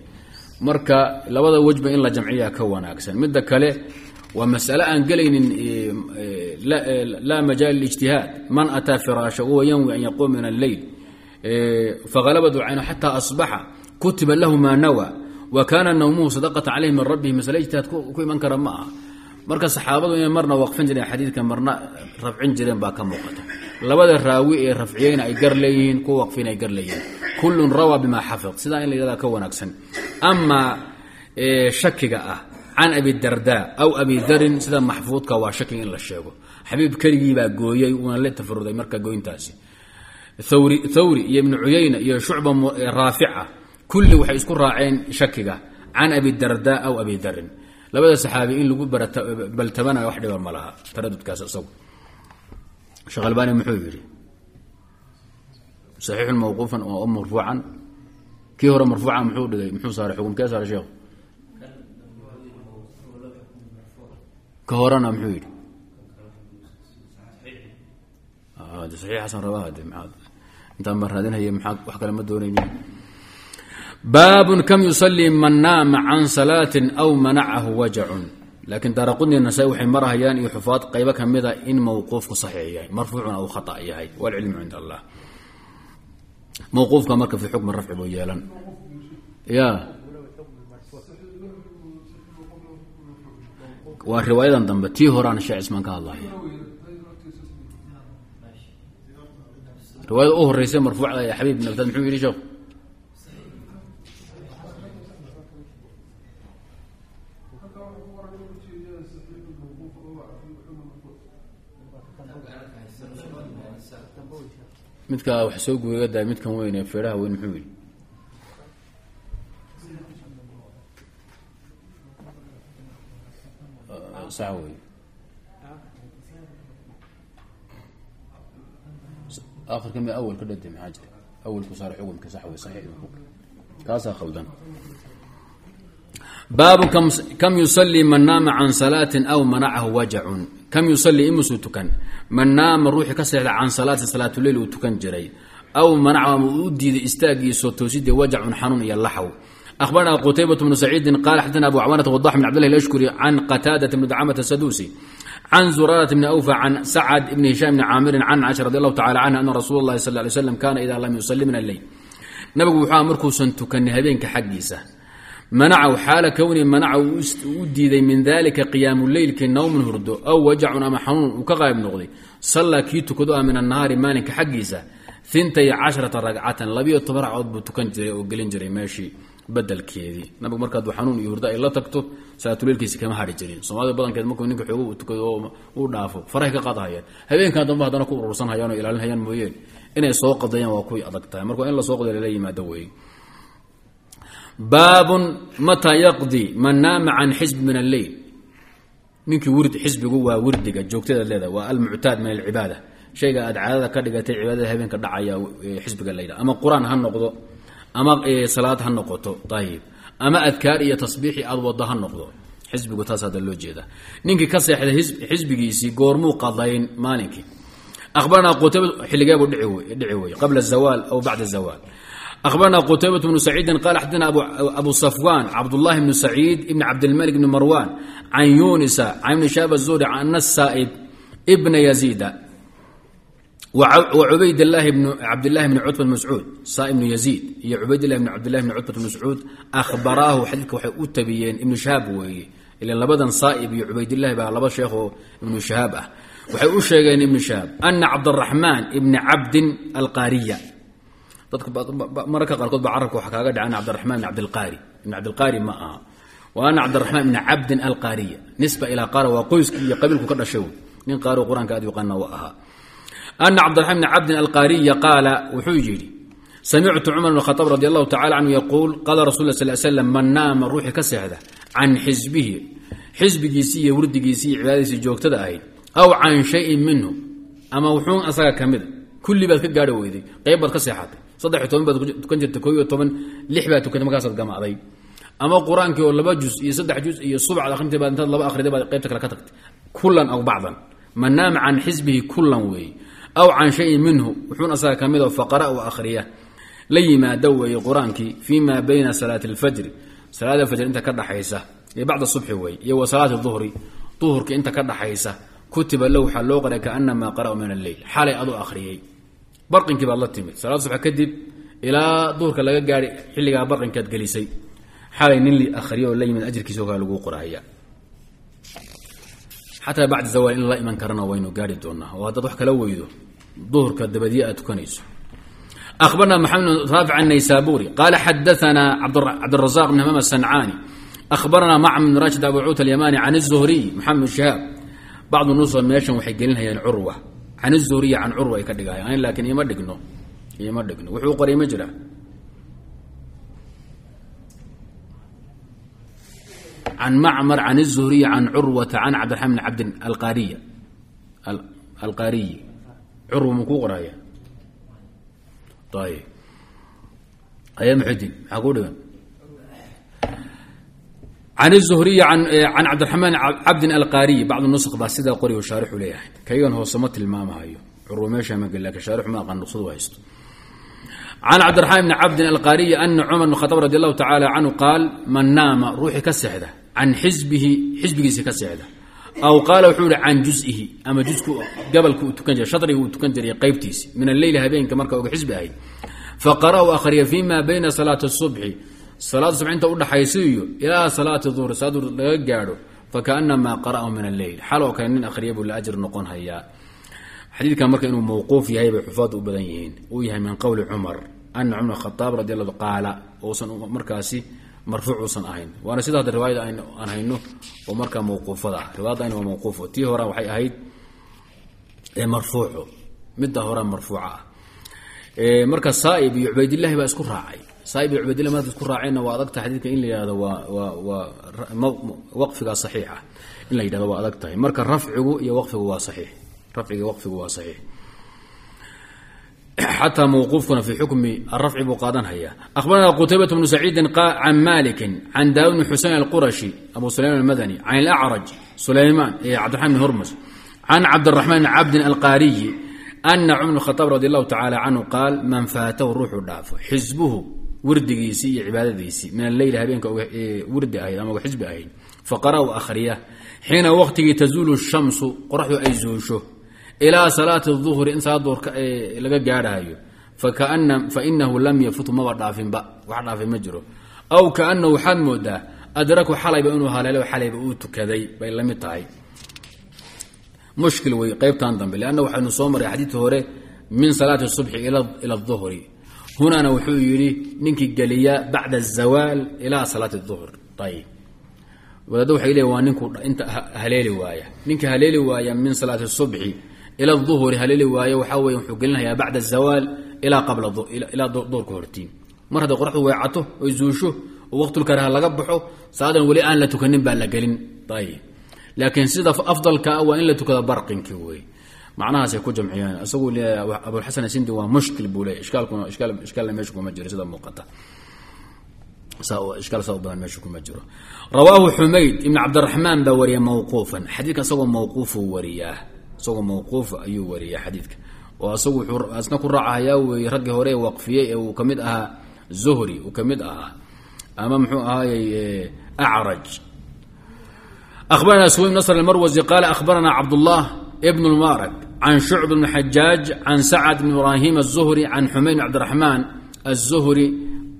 marka labada wejba in la jamciyaa ka wanaagsan. Midda kale waa masale aan gelaynin laa majaal lijtihaad man ataa firaasha wahuwa yanwi an yaquum min alleyl fahalabadu caynu xataa asbaxa kutiba lahu maa nawa. Wa kaana nawmuhu sadaqata caleyhi min rabbihi masale ijtihaad ku iman kara ma aha. Marka saxaabadu inay marna waqfin jireen xadiidka marna rafcin jireen baa ka muuqata. Labada raawi ee rafciyeyna ay gar leeyihiin kuwa waqfina ay gar leeyihiin. Kullun rawaa bimaa xafid sidaa in la yihahda ka wanaagsan. Amaa shakiga ah can abi darda aw abi darin sida maxfuudka waa shakiga in la sheego xabiib keligiibaa gooyey uuna la tafaruday marka gooyntaasi thawri iyo ibnu cuyayna iyo shucba raafica kulli waxay isku raaceen shakiga can abi darda aw abi darin labada saxaabi in lagu baltabana wax dhiba ma laha taradudkaas isagu sheekh muxuu yidhi saxiixun mawquufan oo marfuucan kii hore marfuucan muxuu dhigay muxuu saaray xukumkee saaray sheekhu ka horena muxuu yidhi? Doonaynin. Baab kam yusalii man naama can salaatin aw manacahu wajacun. Laakiin daaraqudni nasaa waxay marahayaan iyo xufaad qaybo ka mida in mawquufku saxiix yahay. Marfuucuna uu khata yahay. Walcilmu cind allah. Mawquufka marka fi xukmi rafci buu yeelan. Ya waa riwaayadan dambe tii horeana shee cismaan ka hadlaya riwaayada u horeysa marfuucda ee xabiib bin abdad muxuu yidhi sheekhu midka wax soo guugadaa midkan weyn ee feedhaha weyn muxuu yidhi sax wey akhirka mi awal ka dhade maxaa jira awalku saar xukumka sax wey saxiix kaasaa khaldan. Baabu kam yusalii man naama can salaatin aw manacahu wajacun. Kam yusalii imusuu tukan. Man naama ruuxii ka seexda can salaati salaatuleyl uu tukan jiray. Aw manaca ama uu u diiday istaagiiso toosidii wajacun xanuun iyo laxw أخبرنا قتيبة بن سعيد قال حدثنا أبو عوانة وضاح بن عبد الله الأشكري عن قتادة بن دعامة السدوسي عن زرارة بن أوفى عن سعد بن هشام بن عامر عن عائشة رضي الله تعالى عنها أن رسول الله صلى الله عليه وسلم كان إذا لم يصلي من الليل نبgu wuxuu markuu san tukanay habeenka xaggiisa manacaw xaala kowni manaca u diiday min dalika qiyaamu leylki nawmun hurdo aw wajacun ama xanuun uu ka qaayb noqday sallaa kii tukado ah min annahaari maalinka xaggiisa intay casharata ragcatan labiyo toban ragcood buu tukan jiray oo gelin jiray meeshii badelkeedii nabigu marka xanuun iyo hurdo ay la tagto salaatuleylkiisi kama hari jirin. Soomaalida badankeed markuu ninka xoogo tukado uu dhaafo farahay ka qaadahayaan habeenkan dambe haddana ku urursan hayaan oo ilaalinhayaan mooyeen. Inay soo qadayaan waa kuwii adag tahay. Marka in la soo lala yimaado weeye baabun mataa yaqdi man naama can xisbi min alleyl ninkii wird xisbigu waa wirdiga joogtada leedahay waa almuctaad min alcibaada. Shayga aad caadada ka dhigatay cibaadada habeenka dhacaya xisbiga la yidhaha. Ama qur'aan ha noqdo ama e, salaad ha noqoto. Ayib ama adkaar iyo tasbiixi aad wado ha noqdo. Xisbigu taas loo jeeda ninkii ka seexday xisbigiisii goormuu qadayn maalinkii. Abaranaa qutayba xilligeebu dhici wey qabla zawaal aw bacda zawaal. Akhbaranaa qutaybat bnu saciidin qaala xadana abu safwaan cabdullahi bnu saciid ibni cabdilmalik bni marwan can yuunisa can ibni shaab zuhri can nasaa'ib ibna yaziida cubaydlahi cabdlahi bni cutba mascuud sa ibnu yaziid iyo cubaydlahi bn cabdlahi bni cutbat mascuud ahbaraahu xadiidka waxay u tabiyeen ibnu shahaab weeye. Ila labadan saaib iyo cubaydlahi baa laba sheekhoo ibnu shahaab ah. Waxay u sheegeen ibnu shahaab ana cabdaraxmaan ibna cabdin alqaariya dadka mararka qaarkood ba carabka waxaa kaaga dhaca ana cabdiraxman ibn cabdilqaari ibn cabdilqaari ma aha. Wa cabdiraxmaan ibna cabdin alqaariya nisba ilaa qaara waa qoyskii iyo qabiilku ka dhashay. Nin qaari qur'aanka aad yaqaana u ahaa ana cabdiraxmaan ibni cabdin alqaariya qaala wuxuu yidhi samictu cumar bn khataab radi allahu tacala canhu yaquul qaala rasul sal slam man naama ruuxii ka seexda can xisbihi xisbigiisii iyo wirdigiisii iyo cibaadadiisii joogtada ahayd aw can shayin minhu ama wuxuun asaga ka mida kulli baad ka gaari weyday qayb baad ka seexatay saddex iyo toban baad tukan jirtay koo iyo toban lix baad tukatay markaasaad gamacday ama qur'aankii oo laba jus iyo saddex jus iyo subcad akhrintii baad intaad laba akhriday baad qaybta kale ka tagtay kullan aw bacdan aw can shayin minhu wuxuun asaga ka mid oo faqara u akhriya. La yimaado weeye qur'aankii fii bayna salaati alfajri. Salaada fajr inta ka dhaxaysa iyo bacda subxi weeye iyo wa salaati duhri. Duhurka inta ka dhaxaysa kutiba low loo qoray kaanamaa qara'u min alleyl xalay aduu akhriyey barqinkii baad la timid. Salaad subax kadib ilaa duhurka laga gaadhay xilligaa barqinkaad gelisay. Xalay nin akhriyo la yimid ajirkiisa ogaa laguu qorahaya xataa bacda zawaal in la iman karana waynu gaari doonaa. Oo haddaad wax kala weydo duhurka dabadiye aad tukanayso أخبرنا محمد بن رافع النيسابوري قال حدثنا عبد الرزاق بن همام السنعاني أخبرنا معمر بن راشد أبو عوت اليماني عن الزهري محمد بن شهاب bacdu nusa meeshan waxay gelinhayaan curwa can zuhriya can curwa ay ka dhigahayaan laakiin ima dhigno ima dhigno wuxuu qoray ma jira can macmar can الzuhriya can curwata can cabdiraxmaan bn cabdin alqaariya alqaariyi curwman kuu qoraya. Ayb ayamxudin maxaa kuu dhigan? Can الzuhriy can cabdiraxmaan cabdin alqaariy bacd nusq baa sidaa qoriyo shaarixu leeyahay. Kaygan hoose ma tilmaamahayo curwa meesha magel laakiin shaarixu ma aqaan nuqsadu haysto. Can cabdiraxmaan bni cabdin alqaariyi ana cumar bn khataab radi allahu tacaala canhu qaal man naama ruuxii ka seexda can xisbihi xisbigiisii ka seexda aw qaala wuxuu ihi can juzihi. Ama jusku gabalka uu tukan jiray shariga uu tukan jiray qaybtiisi min alleyli habeenka marka oga xisbi ahay faqara-u akhriya fi bayna salaati subxi salaada subx inta udhaxaysa iyo ilaa salaati duhri saa duhr laga gaadho fakaanamaa qara'ahu min alleyl xaloo kale nin akhriya buu la ajr noqon hayaa. Xadiidkan marka inuu mawquuf yahay bay xufaadu u badan yihiin. Uu yahay min qowli cumar ana cumar khadaab radi alla qaala uusan markaasi marfuuc uusan ahayn. Waana sida hadda riwaayada aan hayno oo markaa mawquufada ah. Riwaayadda waa mawquufo. Tii hora waxay ahayd marfuuco midda hore marfuuca ah. Marka saaib iyo cubaydillahi baa isku raacay. Saaib iyo cubaydillah marka isku raaceenna waa adagtahay xadiidka in la yihahdo waa waa waa waqfigaa saxiix ah in la yidhahdo waa adag tahay marka rafcigu iyo waqfigu waa saxiix. Rafciga waqfigu waa saxiix xataa mawquufkuna fi xukmi arafci buu qaadanhayaa akhbarana qutaybat bnu saciidin can malikin can daawud bni xusein alqurashi abu sulayman almadani can ilacraj sulaymaan cabdiraxman bn hurmus can cabdiraxmaan bn cabdin alqaariyi ana cumar bn khaaab radi allahu tacaala canhu qaal man faatahu ruuxuu dhaafo xisbuhu wirdigiisii iyo cibaadadiisii min alleyli habeenka wirdi ahayd ama xisbi ahayd faqara u akhriya xiina waqtigii tazuulu shamsu qoraxdu ay zuusho ilaa salaati duhri in salaad duhur laga gaadhayo fainahu lam yafutu maba dhaafinba. Wax dhaafay ma jiro. Aw kaanahu waxaad moodaa adraku xalayba inuu haleelo xalayba uu tukaday. Bay la tahay. Mushkil wey qaybtan dambe lanna waxaynu soo maray xadiidka hore min salaati subxi ila duhri hunaana wuxuu yidhi ninkii geliya bacda azawaal ilaa salaati duhr ayib wadaaddo waxay leeyiin waa ninku inta haleeli waaya. Ninka haleeli waaya min salaati subxi ila duhri haleeli waaya waxaa wuxuu gelinhayaa bacda azawaal ilaa qabla ilaa duhurka hortiin. Mar hadday qoraxdu weecato oy zuusho oo waqtulkaraha laga baxo salaadan weli aan la tukanin baa la gelin. Ayib laakiin sida afdalka waa in la tukada barqinki wey macnahaasay ku jamciyaan. Isagu abulxasan asindi waa mushkil buu leey ishkaalna meesha kuma jiro sida muuqata. Rawaahu xumayd ibn cabdiraxmaan baa wariya mawquufan. Xadiidka isagoo mawquufuu wariyaa isagoo mawquufa ayuu wariyay xadiidka. Oo asagu wuxuu isna ku raacahayaa weeye raggii hore waqfiyey ee uu ka mid ahaa zuhri uu ka mid ahaa ama mxuu ahaayey acraj akhbarana suwaym nasr almarwazi qaala akhbarana cabdullah ibn lmubarak can shucb bn can sacad bn ibraahim aلzuhri can xumayn cabdiraxmaan aلzuhri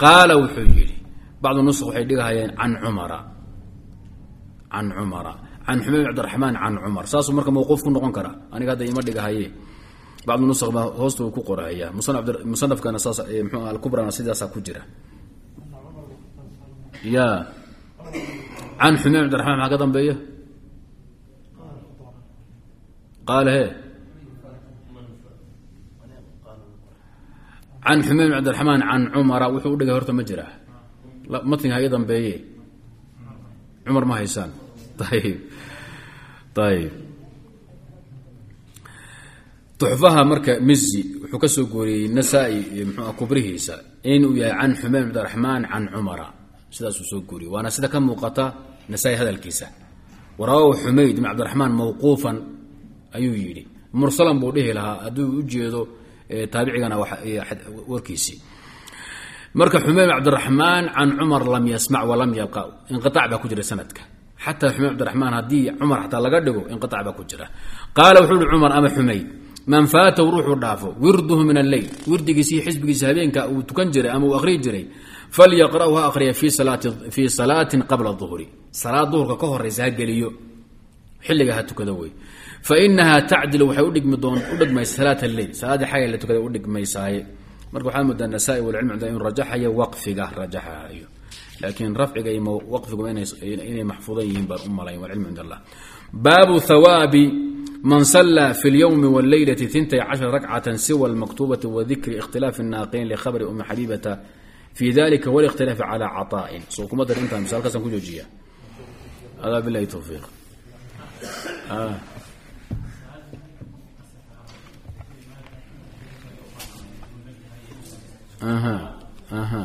qaala wuxuu yidhi bacdu nusq waxay dhigahayeen can cumara can cumara an xumeyd cabdiraxmaan can cumar saasuu marka mawquuf ku noqon karaa aniga hadda ima dhigahaye bacdu nusq baa hoosta uu ku qoraya musanafkana saas mxuu alkubrana sidaasa ku jira ya can xumeyd cabdiraxmaan maxaa ka dambeeya qaal he can xumeyd cabdiraxmaan can cumara wuxuu udhigay horta ma jiraa matniga iga dambeeye cumar ma haysaan ayb ayib tuxfaha marka mizi wuxuu ka soo gooriyey nasaa-i mxua kubrihiisa inuu yahay can xumeyn cabdiraxmaan can cumara. Sidaasuu soo guuriyey waana sida ka muuqata nasaa-i hadalkiisa. Warawaahu xumayd ibn cabdiraxmaan mawquufan ayuu yidhi. Mursalan buu dhihi lahaa hadduu ujeedo taabicigana warkiisii. Marka xumayd cabdiraxmaan can cumar lam yasmac walam yalqa inqiaac baa ku jira sanadka xataa xumayd cabdiraxmaan haddii cumar xataa laga dhigo inqiaac baa ku jira qaala wuxuu ihi cumar ama xumayd man faatahu ruuxuu dhaafo wirduhu min alleyl wirdigiisii xisbigiisa habeenka uu tukan jiray ama uu akhriyi jiray falyaqra'u ha akhriya fii salaatin qabla duhri salaad duhurka ka horaysa ha geliyo xilliga ha tukada wey fainahaa tacdilu waxay udhigmaysa salaat alleyl salaadii xagga la tukada udhigmaysaaye marka waxaa moodaa nasaa-i walcilmi inuu rajaxayo waqfiga rajaxayo laakiin rafciga iyo waqfigu inay maxfuudan yihiin baan u malayn walcilmu cind allah baabu hawaabi man sallaa fi اlyowmi wاllaylati intay cashara rakcata siwa اlmaktubati wadikri ikhtilaafi الnaaqiin likhabri umi xabiibata fi dalika wاlاkhtilaafi calى caطaa'in soo kuma dar intaan misaalkaasaan ku joojiya adaa bilahi towfiiq aha aha